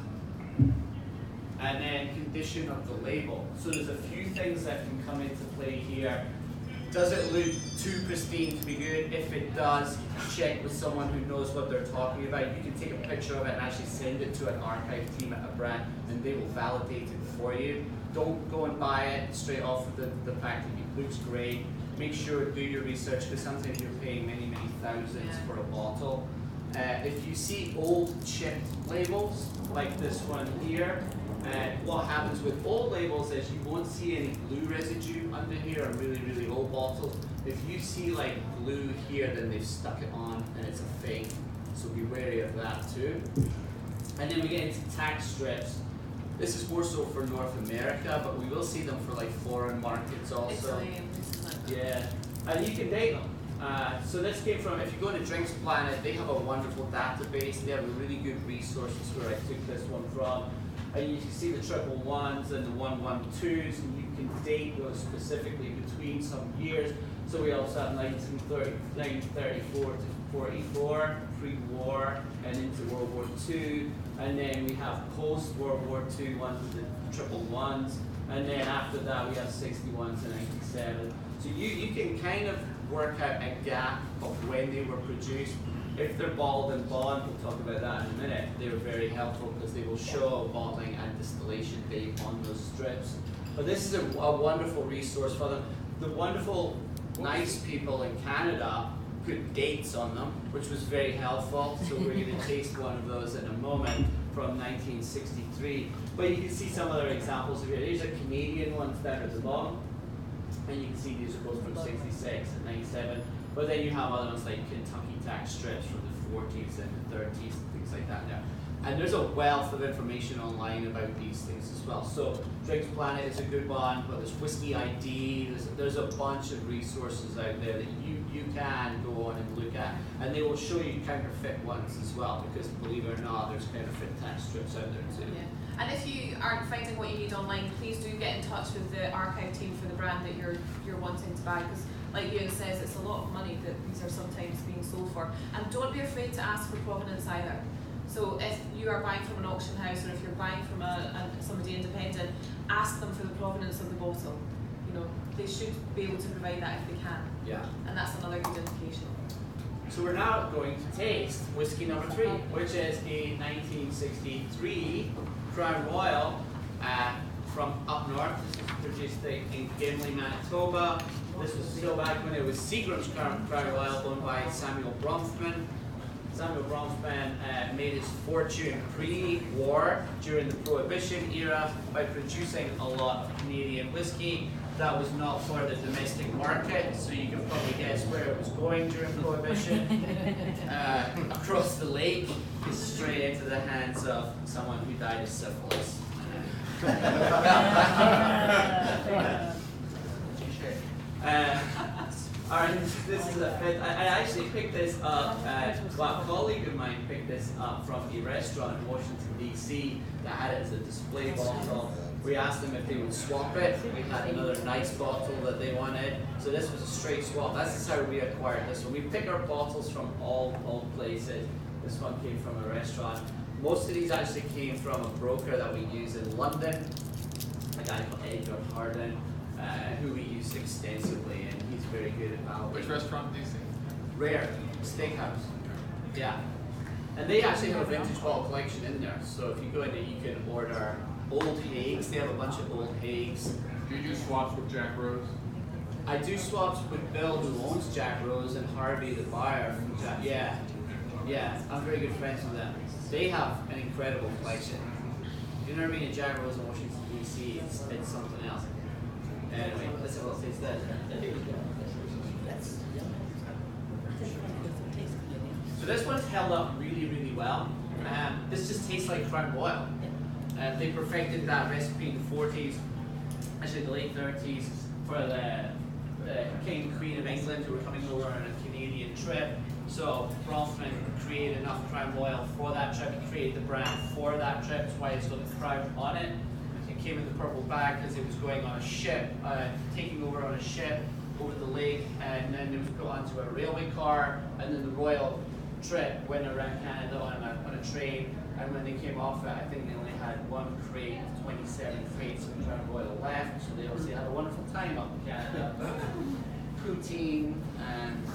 And then condition of the label. So there's a few things that can come into play here. Does it look too pristine to be good? If it does, check with someone who knows what they're talking about. You can take a picture of it and actually send it to an archive team at a brand and they will validate it for you. Don't go and buy it straight off of the, the packaging. It looks great. Make sure do your research because sometimes you're paying many, many thousands Yeah. for a bottle. Uh, if you see old chipped labels, like this one here, uh, what happens with old labels is you won't see any glue residue under here on really, really old bottles. If you see like glue here, then they've stuck it on and it's a fake. So be wary of that too. And then we get into tax strips. This is more so for North America, but we will see them for like foreign markets also. Italy and places like that. Yeah, and you can date them. Uh, so this came from, if you go to Drinks Planet, they have a wonderful database. They have really good resources where I took this one from. And you can see the triple ones and the one one twos, and you can date those specifically between some years. So we also have 1930, 1934 to 44, pre-war, and into World War II. And then we have post-World War II ones with the triple ones. And then after that, we have 61s and 97. So you, you can kind of work out a gap of when they were produced. If they're bottled and bond, we'll talk about that in a minute, they're very helpful because they will show bottling and distillation date on those strips. But this is a, a wonderful resource for them. The wonderful, nice people in Canada put dates on them, which was very helpful. So we're going to taste one of those in a moment from 1963. But you can see some other examples of here. These a Canadian one down at the bottom. And you can see these are both from 66 and 97. But then you have other ones like Kentucky tax strips from the 40s and the 30s and things like that there. And there's a wealth of information online about these things as well. So Drinks Planet is a good one, but there's Whiskey ID, there's, there's a bunch of resources out there that you, you can go on and look at. And they will show you counterfeit ones as well, because believe it or not, there's counterfeit tax strips out there too. Yeah. And if you aren't finding what you need online, please do get in touch with the archive team for the brand that you're you're wanting to buy because like Ewan says, it's a lot of money that these are sometimes being sold for. And don't be afraid to ask for provenance either. So if you are buying from an auction house or if you're buying from a, a somebody independent, ask them for the provenance of the bottle. You know, they should be able to provide that if they can. Yeah. And that's another good indication. So we're now going to taste whiskey number three, which is a 1963 Crown Royal uh, from up north. This was produced in Gimli, Manitoba. This was still back when it was Seagram's Crown, Crown Royal, owned by Samuel Bronfman. Samuel Bronfman uh, made his fortune pre-war during the Prohibition era by producing a lot of Canadian whiskey. That was not for the domestic market, so you can probably guess where it was going during Prohibition. uh, across the lake, straight into the hands of someone who died of syphilis. Uh, Alright, this is a. I, I actually picked this up. Uh, well, a colleague of mine picked this up from a restaurant in Washington D.C. that had it as a display bottle. We asked them if they would swap it. We had another nice bottle that they wanted, so this was a straight swap. That's how we acquired this one. We pick our bottles from all all places. This one came from a restaurant. Most of these actually came from a broker that we use in London, a guy called Edgar Harden, uh, who we use extensively, and he's very good at validating. Which restaurant do you see? Rare Steakhouse. Yeah. And they actually have a vintage bottle collection in there. So if you go in there, you can order old Haigs. They have a bunch of old Haigs. Do you do swaps with Jack Rose? I do swaps with Bill, who owns Jack Rose, and Harvey, the buyer from Jack. Yeah. Yeah, I'm very good friends with them. They have an incredible collection. If you've never been to Jack Rose in Washington, D.C., it's, it's something else. Anyway, let's have a little that. So this one's held up really, really well. Um, this just tastes like Crown Royal. Uh, they perfected that recipe in the 40s, actually the late 30s, for the, the King and Queen of England who were coming over on a Canadian trip. So Bronfman created enough Crown Royal for that trip, created the brand for that trip, that's why it's got the crown on it. Came in the purple bag because it was going on a ship, uh, taking over on a ship over the lake, and then it was put onto a railway car, and then the royal trip went around Canada on a, on a train, and when they came off it, I think they only had one crate, 27 crates of Crown Royal left, so they obviously had a wonderful time up in Canada. Poutine and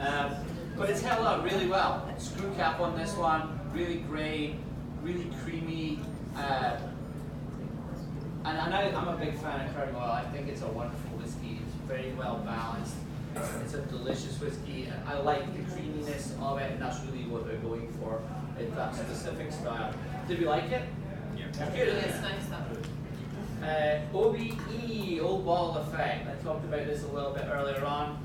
Um, but it's held up really well. Screw cap on this one, really great, really creamy. Uh, and, and I, I'm a big fan of Crown Royal. I think it's a wonderful whiskey. It's very well balanced. It's, it's a delicious whiskey. and I like the creaminess of it, and that's really what they're going for in that specific style. Did we like it? Yeah. Good. It's nice stuff. Uh, OBE, Old Bottle Effect. I talked about this a little bit earlier on.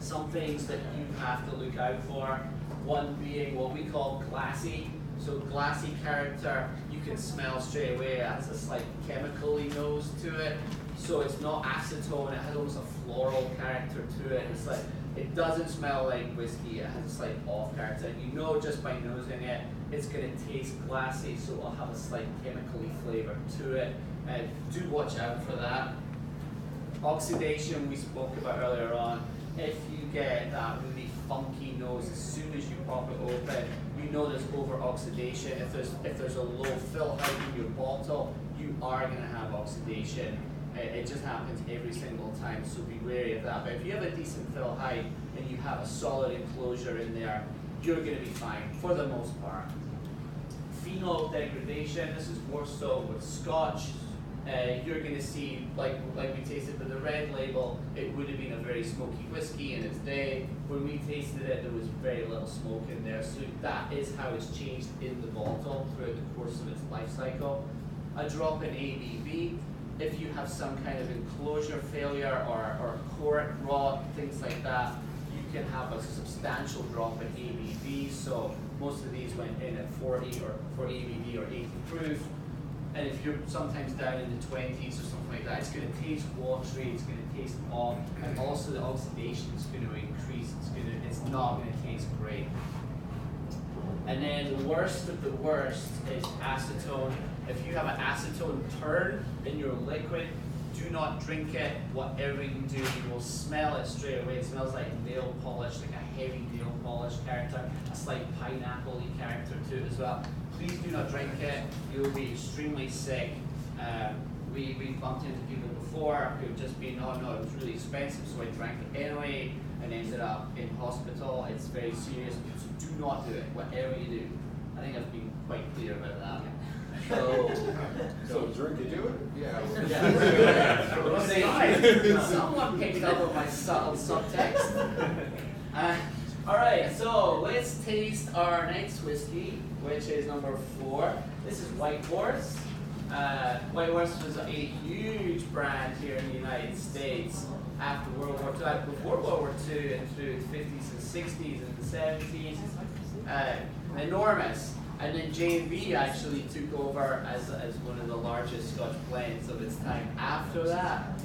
Some things that you have to look out for. One being what we call glassy. So glassy character, you can smell straight away. It has a slight chemically nose to it. So it's not acetone. It has almost a floral character to it. It's like it doesn't smell like whiskey. It has a slight off character. And you know just by nosing it, it's going to taste glassy. So it'll have a slight chemically flavor to it. Uh, do watch out for that. Oxidation we spoke about earlier on. If you get that really funky nose as soon as you pop it open, you know there's over oxidation. If there's if there's a low fill height in your bottle, you are gonna have oxidation. It, it just happens every single time, so be wary of that. But if you have a decent fill height and you have a solid enclosure in there, you're gonna be fine for the most part. Phenol degradation, this is more so with scotch. Uh, you're going to see, like like we tasted with the red label, it would have been a very smoky whiskey in its day. When we tasted it, there was very little smoke in there, so that is how it's changed in the bottle throughout the course of its life cycle. A drop in ABV, if you have some kind of enclosure failure or, or cork rot, things like that, you can have a substantial drop in ABV. So most of these went in at 40 or for ABV or 80 proof. And if you're sometimes down in the 20s or something like that, it's going to taste watery, it's going to taste off, and also the oxidation is going to increase. It's going to, it's not going to taste great. And then the worst of the worst is acetone. If you have an acetone turn in your liquid, do not drink it. Whatever you do, you will smell it straight away. It smells like nail polish, like a heavy nail polish character, a slight pineapple character to it as well. Please do not drink it. You'll be extremely sick. Um, we, we bumped into people before who've just been, oh no, it was really expensive, so I drank it anyway and ended up in hospital. It's very serious. So do not do it, whatever you do. I think I've been quite clear about that. So, So drink it, do it? Yeah. yeah. See, someone picked up on my subtle subtext. Uh, all right, so let's taste our next whiskey, which is number four. This is White Horse. Uh, White Horse was a huge brand here in the United States after World War II, before World War II, and through the 50s and 60s and the 70s. Uh, enormous. And then J&B actually took over as, as one of the largest Scotch blends of its time after that.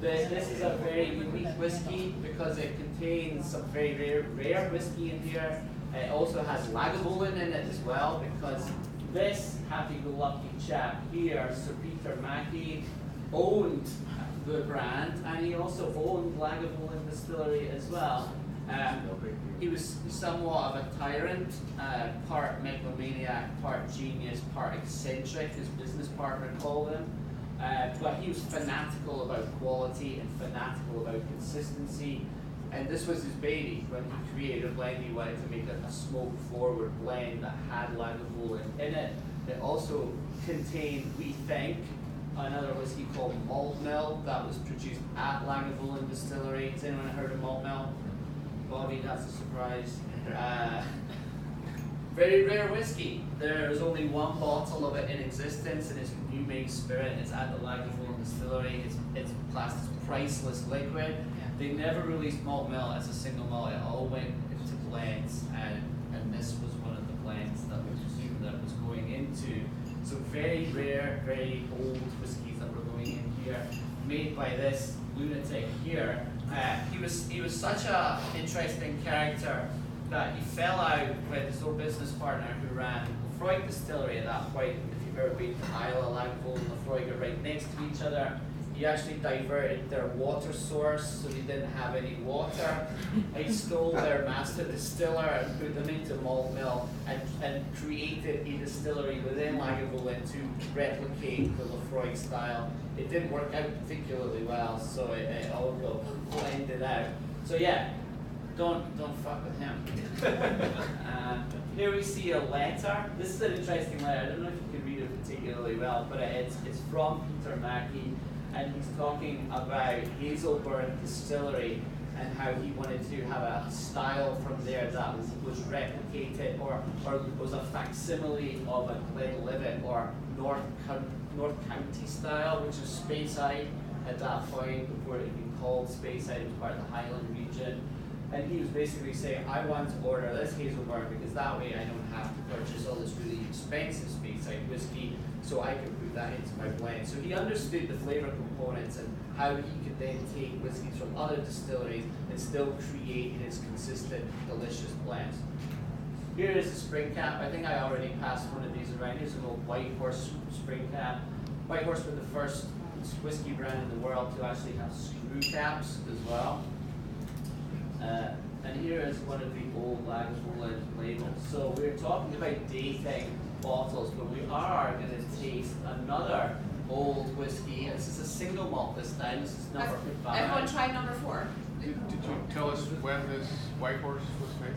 The, this is a very unique whiskey because it contains some very rare, rare whiskey in here. It also has Lagavulin in it as well because this happy-go-lucky chap here, Sir Peter Mackie, owned the brand and he also owned Lagavulin Distillery as well. Um, he was somewhat of a tyrant, uh, part megalomaniac, part genius, part eccentric, his business partner called him. Uh, but he was fanatical about quality and fanatical about consistency. And this was his baby. When he created a blend, he wanted to make a, a smoke forward blend that had Lagavulin in it. It also contained, we think, another whiskey called Malt Mill that was produced at Lagavulin Distillery. Has anyone heard of Malt Mill? Bobby, that's a surprise. Uh, very rare whiskey. There's only one bottle of it in existence, and it's New Made Spirit. It's at the Lagavulin Distillery. It's it's classed as priceless liquid. They never released malt mill as a single malt. It all went into blends, and and this was one of the blends that presumed that was going into. So very rare, very old whiskies that were going in here, made by this lunatic here. Uh, he was he was such a interesting character that he fell out with his old business partner who ran Laphroaig Distillery at that point. If you've ever been to Islay, Lagavulin, and Laphroaig are right next to each other. He actually diverted their water source so they didn't have any water. He stole their master distiller and put them into malt mill and, and created a distillery within Lagavulin to replicate the Laphroaig style. It didn't work out particularly well, so it, it all got blended out. So yeah, don't don't fuck with him. uh, here we see a letter. This is an interesting letter. I don't know if you can read it particularly well, but it's it's from Peter Mackie, and he's talking about Hazelburn Distillery, and how he wanted to have a style from there that was, was replicated or, or was a facsimile of a Glenlivet or North, North County style, which was Speyside at that point before it had been called Speyside, it was part of the Highland region. And he was basically saying, I want to order this Hazelburn because that way I don't have to purchase all this really expensive Speyside whiskey, so I can put that into my blend. So he understood the flavour components and how he could then take whiskies from other distilleries and still create his consistent, delicious blends. Here is the spring cap. I think I already passed one of these around. Here's an old White Horse spring cap. White Horse were the first whiskey brand in the world to actually have screw caps as well. Uh, and here is one of the old Lagavulin labels. So we're talking about dating bottles, but we are going to taste another old whiskey. This is a single malt this time. This is number five. Everyone five. try number four. Did, did you tell us when this White Horse was made?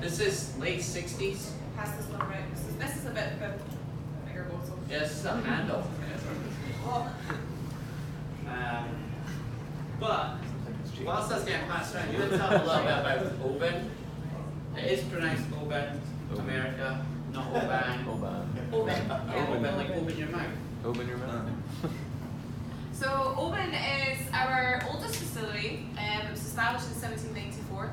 This is late 60s. Pass this one around. This is, this is a bit, bit bigger bottle. Yeah, this is a handle. Oh, Um, but whilst that's getting passed around, you want to talk me a little bit about Oban. It is pronounced Oban, America, not Oban. Oban. Oban, Yeah. like open your mouth. Open your mouth. So Oban is our oldest distillery. Um, it was established in 1794,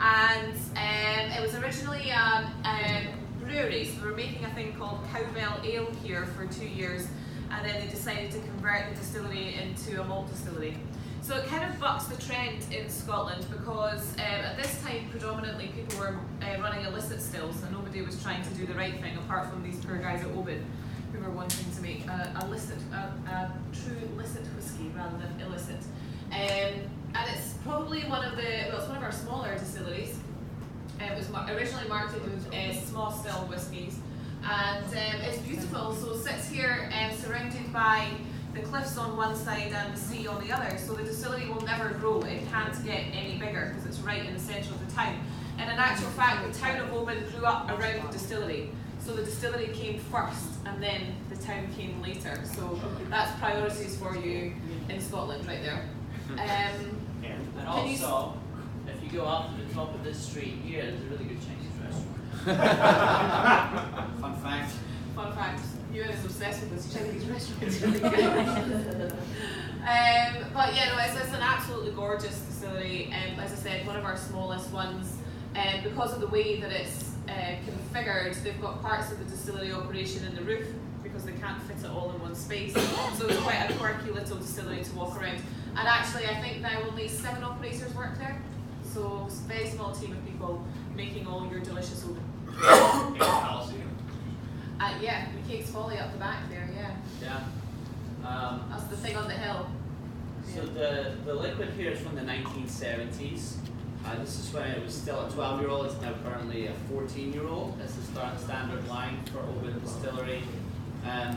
and um, it was originally um, a brewery. So they were making a thing called Cowbell Ale here for two years, and then they decided to convert the distillery into a malt distillery. So it kind of bucks the trend in Scotland because um, at this time predominantly people were uh, running illicit stills and nobody was trying to do the right thing apart from these poor guys at Oban who were wanting to make a, a licit, a, a true licit whiskey rather than illicit. Um, and it's probably one of the, well, it's one of our smaller distilleries. Uh, it was originally marketed with uh, small still whiskies, and um, it's beautiful. So it sits here um, surrounded by the cliffs on one side and the sea on the other. So the distillery will never grow. It can't get any bigger because it's right in the centre of the town. And in actual fact, the town of Oban grew up around the distillery. So the distillery came first, and then the town came later. So that's priorities for you in Scotland, right there. Um, And Can you also, if you go up to the top of this street here, there's a really good Chinese restaurant. Fun fact. Fun fact, Ewan is obsessed with this Chinese restaurant. It's really good. um, but yeah, no, it's, it's an absolutely gorgeous distillery. Um, as I said, one of our smallest ones. Um, because of the way that it's uh, configured, they've got parts of the distillery operation in the roof because they can't fit it all in one space. so it's quite a quirky little distillery to walk around. And actually, I think now only seven operators work there. So it's a very small team of people making all your delicious open. Uh, yeah, the Cake's Folly up the back there, yeah. Yeah. Um, That's the thing on the hill. So the, the liquid here is from the 1970s. Uh, this is when it was still a 12 year old, it's now currently a 14 year old. That's the start standard line for Oban Distillery. Um,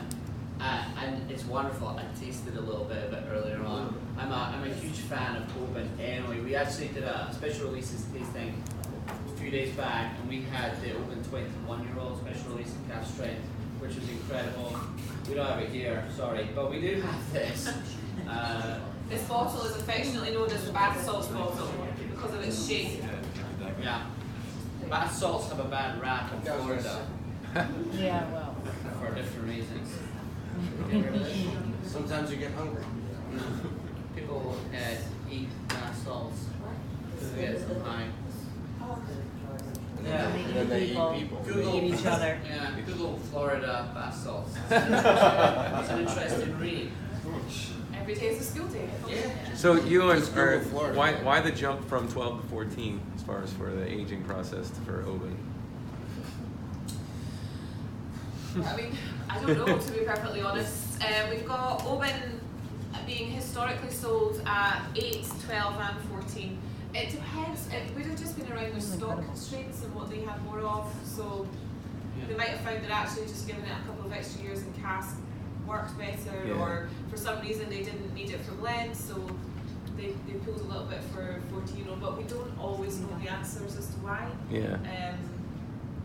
uh, and it's wonderful. I tasted a little bit of it earlier on. I'm a, I'm a huge fan of Oban anyway. We actually did a special releases tasting few days back and we had the Oban 21 year old special release in cask strength, which was incredible. We don't have it here, sorry, but we do have this. Uh, This bottle is affectionately known as the bath salts bottle because of its shape. Yeah. Bath salts have a bad rap in Florida Yeah, well. for different reasons. Sometimes you get hungry. People uh, eat bath salts to get some high. Yeah. And then they eat People. people. Google Eat each other. Yeah, Google Florida bath salts. It's an interesting read. Every day is a school day. Yeah. So you and Just Google are, Florida. why, why the jump from 12 to 14 as far as for the aging process for Oban? I mean, I don't know to be perfectly honest. Uh, we've got Oban being historically sold at 8, 12 and 14. It depends, it would have just been around their stock constraints and what they had more of, so they might have found that actually just giving it a couple of extra years in cask worked better, Yeah. or for some reason they didn't need it for blend, so they, they pulled a little bit for 14 year old, but we don't always know the answers as to why. Yeah. Um,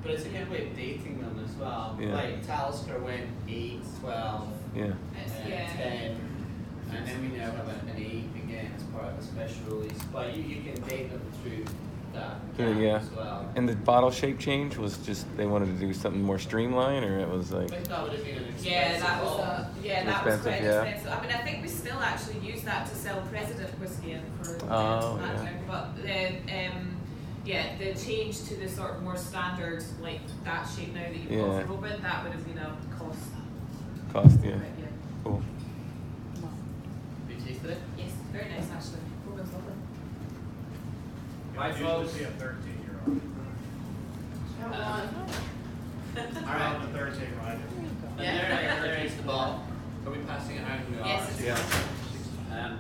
But it's a good way of dating them as well. Yeah. Like Talisker went 8, 12, Yeah. it's, uh, yeah. 10. And then we now have an, an eight again as part of the special release. But you, you can date them through that Yeah, gap yeah. as well. And the bottle shape change was just they wanted to do something more streamlined, or it was I like think that would have been an expensive Yeah, that was haul. a, yeah, that was quite Expensive, yeah. expensive. I mean, I think we still actually use that to sell President whiskey in for Oh, that yeah. time. But the um, yeah, the change to the sort of more standard like that shape now that you've got Yeah. for Oban, that would have been a cost. cost, yeah, Right, yeah. cool. Have you tasted it? Yes, very nice actually. Oban's lovely. Right, It used folks. to be a thirteen year old. All right. Around the thirteen, right? And there, there is the ball. Are we passing it around? We are. Yes, it's Yeah. Um,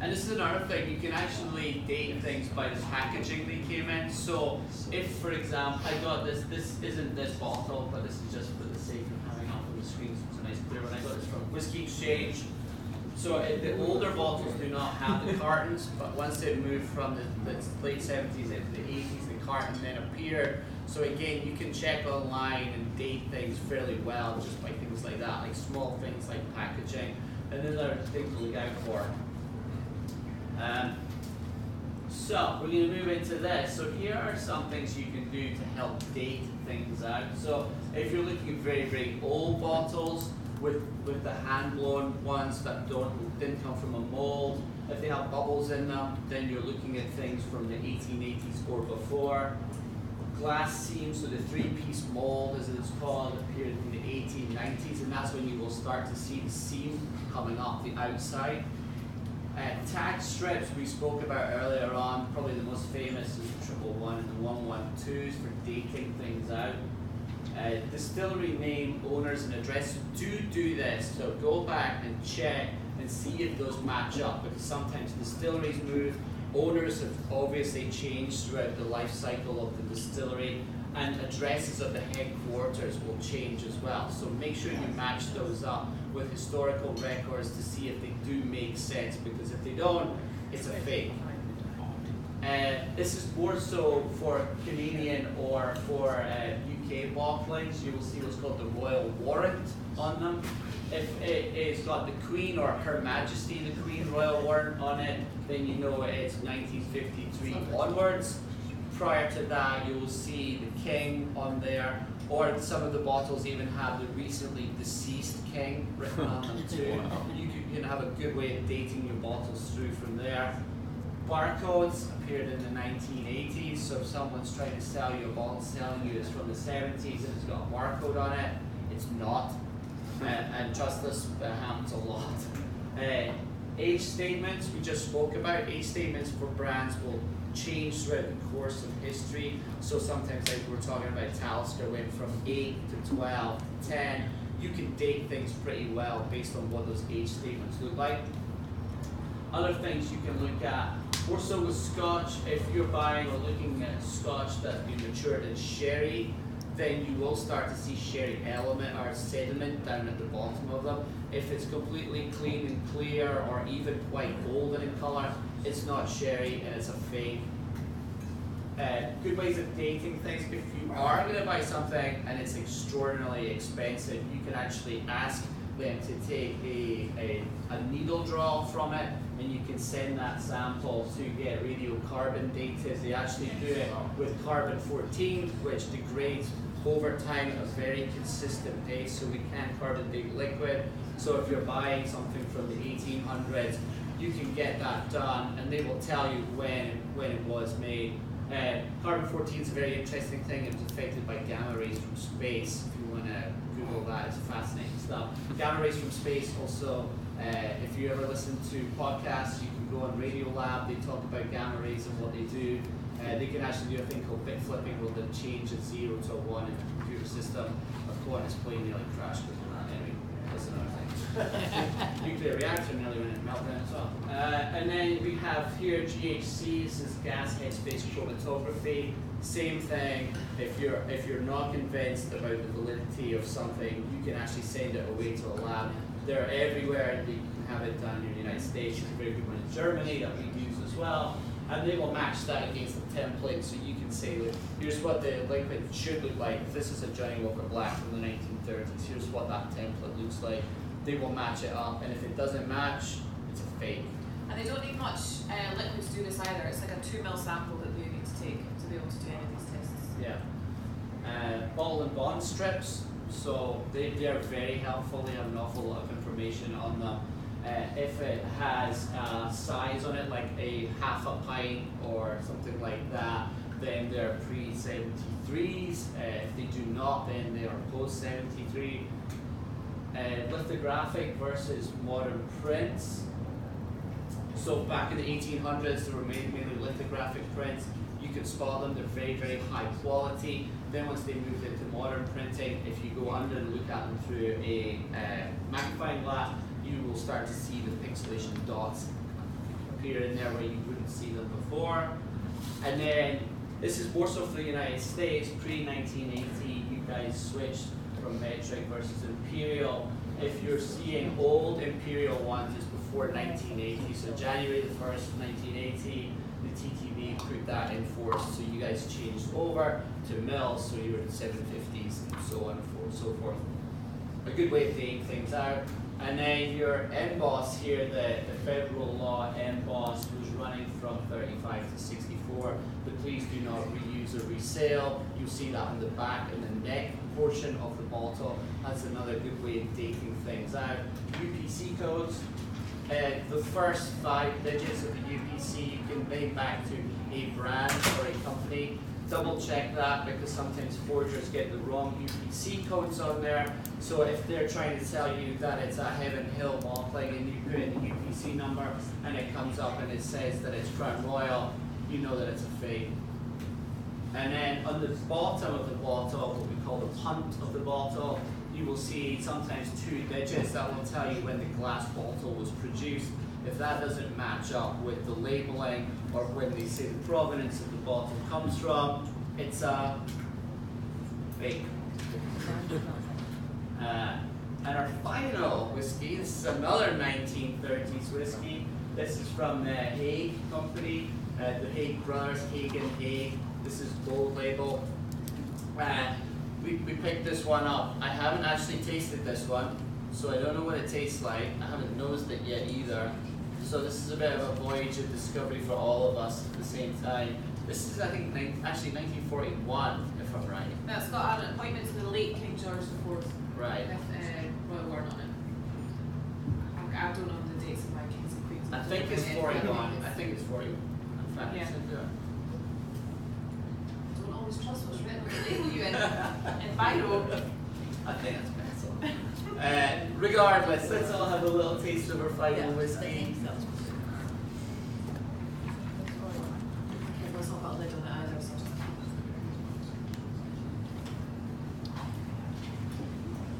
and this is another thing, you can actually date things by the packaging they came in. So if, for example, I got this, this isn't this bottle, but this is just for the sake of having it up on the screen, so it's a nice clear one. I got this from Whiskey Exchange. So uh, the older bottles do not have the cartons, but once they've moved from the, the late seventies into the eighties, the carton then appeared. So again, you can check online and date things fairly well just by things like that, like small things like packaging, and then there are things to look out for. Um, so we're going to move into this. So here are some things you can do to help date things out. So if you're looking at very very old bottles with with the hand blown ones that don't didn't come from a mold, if they have bubbles in them, then you're looking at things from the 1880s or before. Glass seam, so the three-piece mold, as it's called, appeared in the 1890s, and that's when you will start to see the seam coming up the outside. Uh, tax strips we spoke about earlier on, probably the most famous is the triple one and the one one twos for dating things out. Uh, distillery name, owners and address do do this, so go back and check and see if those match up because sometimes distilleries move, owners have obviously changed throughout the life cycle of the distillery and addresses of the headquarters will change as well. So make sure you match those up with historical records to see if they do make sense because if they don't, it's a fake. Uh, this is more so for Canadian or for uh, UK bottlings. You will see what's called the Royal Warrant on them. If it, it's got the Queen or Her Majesty the Queen Royal Warrant on it, then you know it's 1953 onwards. Prior to that, you will see the King on there, or some of the bottles even have the recently deceased King written on them too. Wow. You can have a good way of dating your bottles through from there. Barcodes appeared in the 1980s, so if someone's trying to sell you a bottle selling you it's from the 70s and it's got a barcode on it, it's not. Uh, and trust us, that happens a lot. Uh, age statements, we just spoke about. Age statements for brands will change throughout the course of history. So sometimes, like we're talking about, Talisker went from 8 to 12 to 10. You can date things pretty well based on what those age statements look like. Other things you can look at, more so with Scotch, if you're buying or looking at Scotch that's been matured in sherry, then you will start to see sherry element or sediment down at the bottom of them. If it's completely clean and clear or even quite golden in colour, it's not sherry and it's a fake. Uh, good ways of dating things. If you are going to buy something and it's extraordinarily expensive, you can actually ask them to take a, a, a needle draw from it and you can send that sample to get radiocarbon dated. They actually do it with carbon 14, which degrades over time at a very consistent pace, so we can carbon date liquid. So if you're buying something from the 1800s, you can get that done and they will tell you when, when it was made. Uh, carbon 14 is a very interesting thing. It was affected by gamma rays from space. If you want to Google that, it's fascinating stuff. Gamma rays from space also, uh, if you ever listen to podcasts, you can go on Radiolab, they talk about gamma rays and what they do. Uh, they can actually do a thing called bit flipping where they'll change a zero to a one in the computer system. Of course, it's plane nearly crashed with that. Anyway, that's another thing. Nuclear reactor nearly went into meltdown as well. Uh, and then we have here GHC, this is gas headspace chromatography. Same thing. If you're if you're not convinced about the validity of something, you can actually send it away to a lab. They're everywhere. And you can have it done in the United States. There's a very good one in Germany that we use as well. And they will match that against the template, so you can say, look, here's what the liquid should look like. This is a Johnnie Walker Black from the 1930s, here's what that template looks like. They will match it up, and if it doesn't match, it's a fake. And they don't need much uh, liquid to do this either. It's like a two mil sample that they need to take to be able to do any of these tests. Yeah. Uh, bottle and bond strips, so they, they're very helpful. They have an awful lot of information on them. Uh, if it has a size on it, like a half a pint or something like that, then they're pre 73s. Uh, if they do not, then they are post 73. Uh, lithographic versus modern prints. So back in the 1800s, there were mainly lithographic prints. Could spot them; they're very, very high quality. Then once they moved into modern printing, if you go under and look at them through a uh, magnifying glass, you will start to see the pixelation dots appear in there where you wouldn't see them before. And then this is more so for the United States. Pre 1980, you guys switched from metric versus imperial. If you're seeing old imperial ones, it's before 1980. So January the 1st, 1980, the TTV put that in force. So you guys changed over to mils, so you were in 750s and so on and so forth. A good way of dating things out. And then your emboss here, the, the federal law emboss was running from 35 to 64, but please do not reuse or resale. You'll see that on the back and the neck portion of the bottle. That's another good way of dating things out. UPC codes. The first five digits of the UPC you can link back to a brand or a company. Double check that because sometimes forgers get the wrong UPC codes on there. So if they're trying to tell you that it's a Heaven Hill plug and you put in the UPC number and it comes up and it says that it's Crown Royal, you know that it's a fake. And then on the bottom of the bottle, what we call the punt of the bottle, you will see sometimes two digits that will tell you when the glass bottle was produced. If that doesn't match up with the labeling or when they say the provenance of the bottle comes from, it's a fake. Uh, and our final whiskey, this is another 1930s whiskey. This is from the Haig Company, uh, the Haig Brothers, Hagen Hague. This is gold label. Uh, we, we picked this one up. I haven't actually tasted this one, so I don't know what it tastes like. I haven't nosed it yet either. So this is a bit of a voyage of discovery for all of us at the same time. This is, I think, actually 1941, if I'm right. That's got an appointment to the late King George IV Right. with uh, Royal Warrant on it. I I don't know the dates of my kings and queens. I think it's 41. I think it's 41. In fact, Yeah. It's in there. Don't always trust what's written on the label you in, in Biro. I think that's pencil. uh, regardless, let's all have a little taste of our final whiskey. Okay, let's not put a lid on it either, so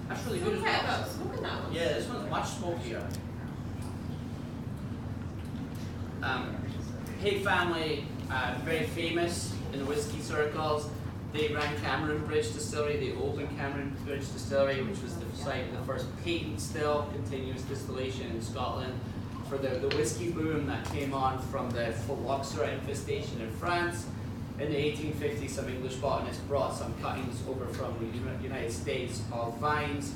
That's really good Okay, well. but smoking that one. Yeah, this one's much smokier. Um, Haig family, uh, very famous in the whiskey circles. They ran Cameron Bridge Distillery. They opened Cameron Bridge Distillery, which was the site of the first patent still continuous distillation in Scotland for the, the whiskey boom that came on from the phylloxera infestation in France. In the 1850s, some English botanists brought some cuttings over from the United States of vines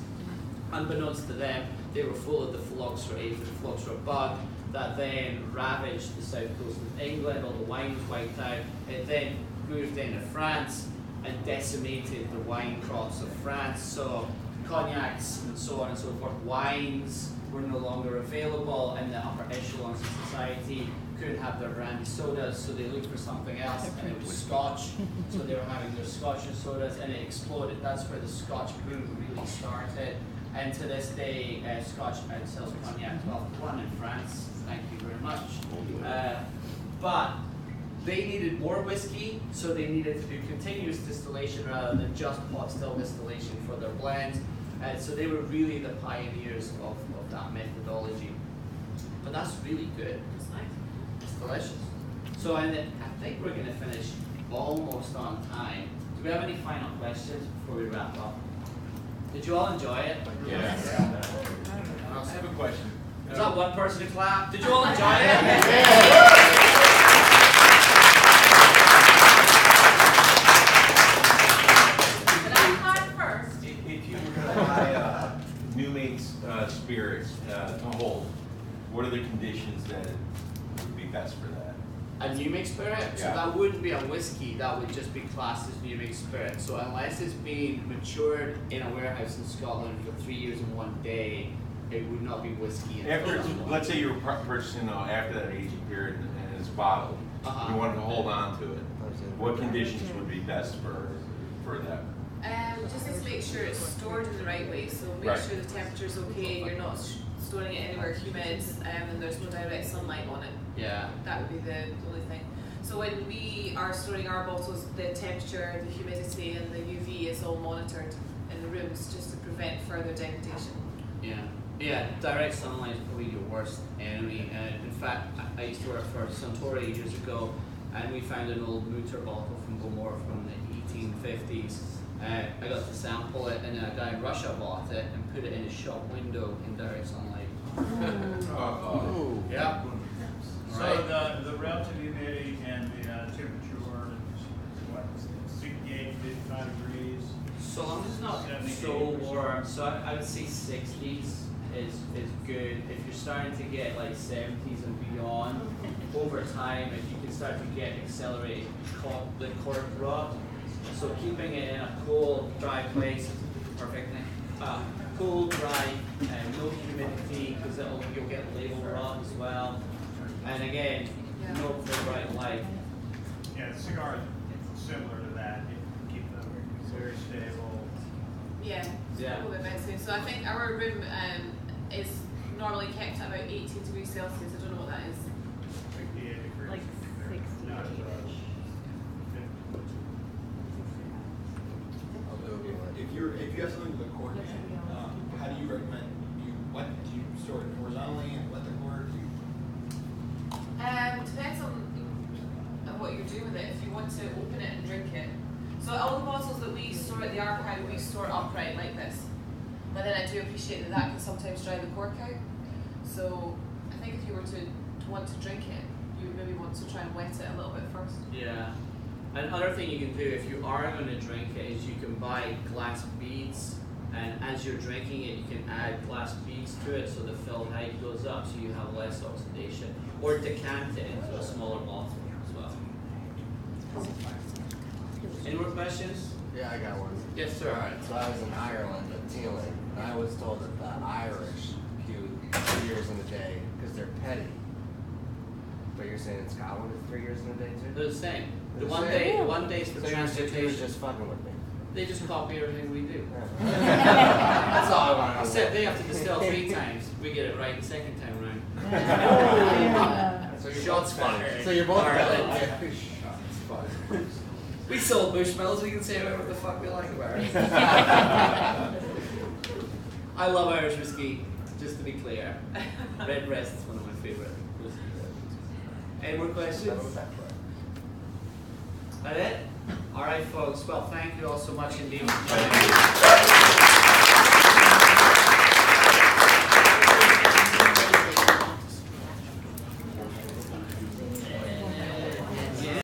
Unbeknownst to them, they were full of the phylloxera the phylloxera bug, that then ravaged the south coast of England. All the wine wiped out. It then moved into France and decimated the wine crops of France. So cognacs and so on and so forth, wines were no longer available, and the upper echelons of society couldn't have their brandy sodas, so they looked for something else, and it was Scotch. so they were having their Scotch and sodas, and it exploded. That's where the Scotch boom really started. And to this day, uh, Scotch outsells cognac 12 to 1 in France. Thank you very much. Uh, but they needed more whiskey, so they needed to do continuous distillation rather than just pot still distillation for their blends. And so they were really the pioneers of, of that methodology. But that's really good. It's nice. It's delicious. So and then I think we're going to finish almost on time. Do we have any final questions before we wrap up? Did you all enjoy it? Yes. I have a question. Is that one person to clap? Did you all enjoy it? spirits uh, to hold, what are the conditions that would be best for that? a new make spirit, so that wouldn't be a whiskey, that would just be classed as new make spirit. So unless it's been matured in a warehouse in Scotland for three years and one day, it would not be whiskey. After, it's- let's say you were purchasing though after that aging period and it's bottled, uh-huh. you Uh-huh. wanted to hold on to it. What conditions would be best for, for that? Just to make sure it's stored in the right way, so make Right. sure the temperature's okay, you're not sh- storing it anywhere humid, um, and there's no direct sunlight on it. Yeah. That would be the only thing. So when we are storing our bottles, the temperature, the humidity, and the UV is all monitored in the rooms just to prevent further degradation. Yeah, yeah. Direct sunlight is probably your worst enemy. And in fact, I- I used to work for Suntory years ago, and we found an old Mutter bottle from Bowmore from the 1850s. Uh, I got to sample it, and then a guy in Russia bought it and put it in his shop window in direct sunlight. Uh, Yeah. So Right. the, the relative humidity and the uh, temperature is what, sixty-eight, fifty-five degrees? So long as it's not so 78%. warm, so I, I would say sixties is, is good. If you're starting to get like seventies and beyond, over time, if you can start to get accelerated cork, the cork rot, so keeping it in a cool, dry place is the perfect thing. Uh, cool, dry, and no humidity, because it'll, you'll get label rot as well. And again, Yeah. no for bright light. Yeah, the cigar is similar to that, you keep them very stable. Yeah. Yeah. A little bit better. So I think our room um, is normally kept at about 18 degrees Celsius. I don't know what that is. Sixty-eight degrees. Like No, it's, uh, 68. If you're, if you have something with a cord, um, how do you recommend, you, what, do you store it horizontally and let the cord, do you? Um, depends on on what you're doing with it. If you want to open it and drink it. So all the bottles that we store at the archive, we store upright like this. But then I do appreciate that that can sometimes dry the cork out. So I think if you were to, to want to drink it, you would maybe want to try and wet it a little bit first. Yeah. Another thing you can do if you are going to drink it is you can buy glass beads, and as you're drinking it, you can add glass beads to it so the fill height goes up so you have less oxidation. Or decant it into a smaller bottle as well. Any more questions? Yeah, I got one. Yes, sir. Alright, so I was in Ireland at Teeling, and I was told that the Irish queue three years in a day because they're petty. But you're saying in Scotland it's three years in a day too? They're the same. The They're one the day, same. one day's for So you're, so you're transportation. just fucking with me. They just copy everything we do. That's all I want. to know. Except they have to distill three times. We get it right the second time round. Yeah. Oh. So you're Shots both fired. So you're both Ireland. petty. Shots fired. We sold Bushmills, we can say whatever the fuck we like about it. I love Irish whiskey, just to be clear. Redbreast is one of my favourite whiskeys. Any more questions? That it? Alright folks, well thank you all so much indeed for joining me.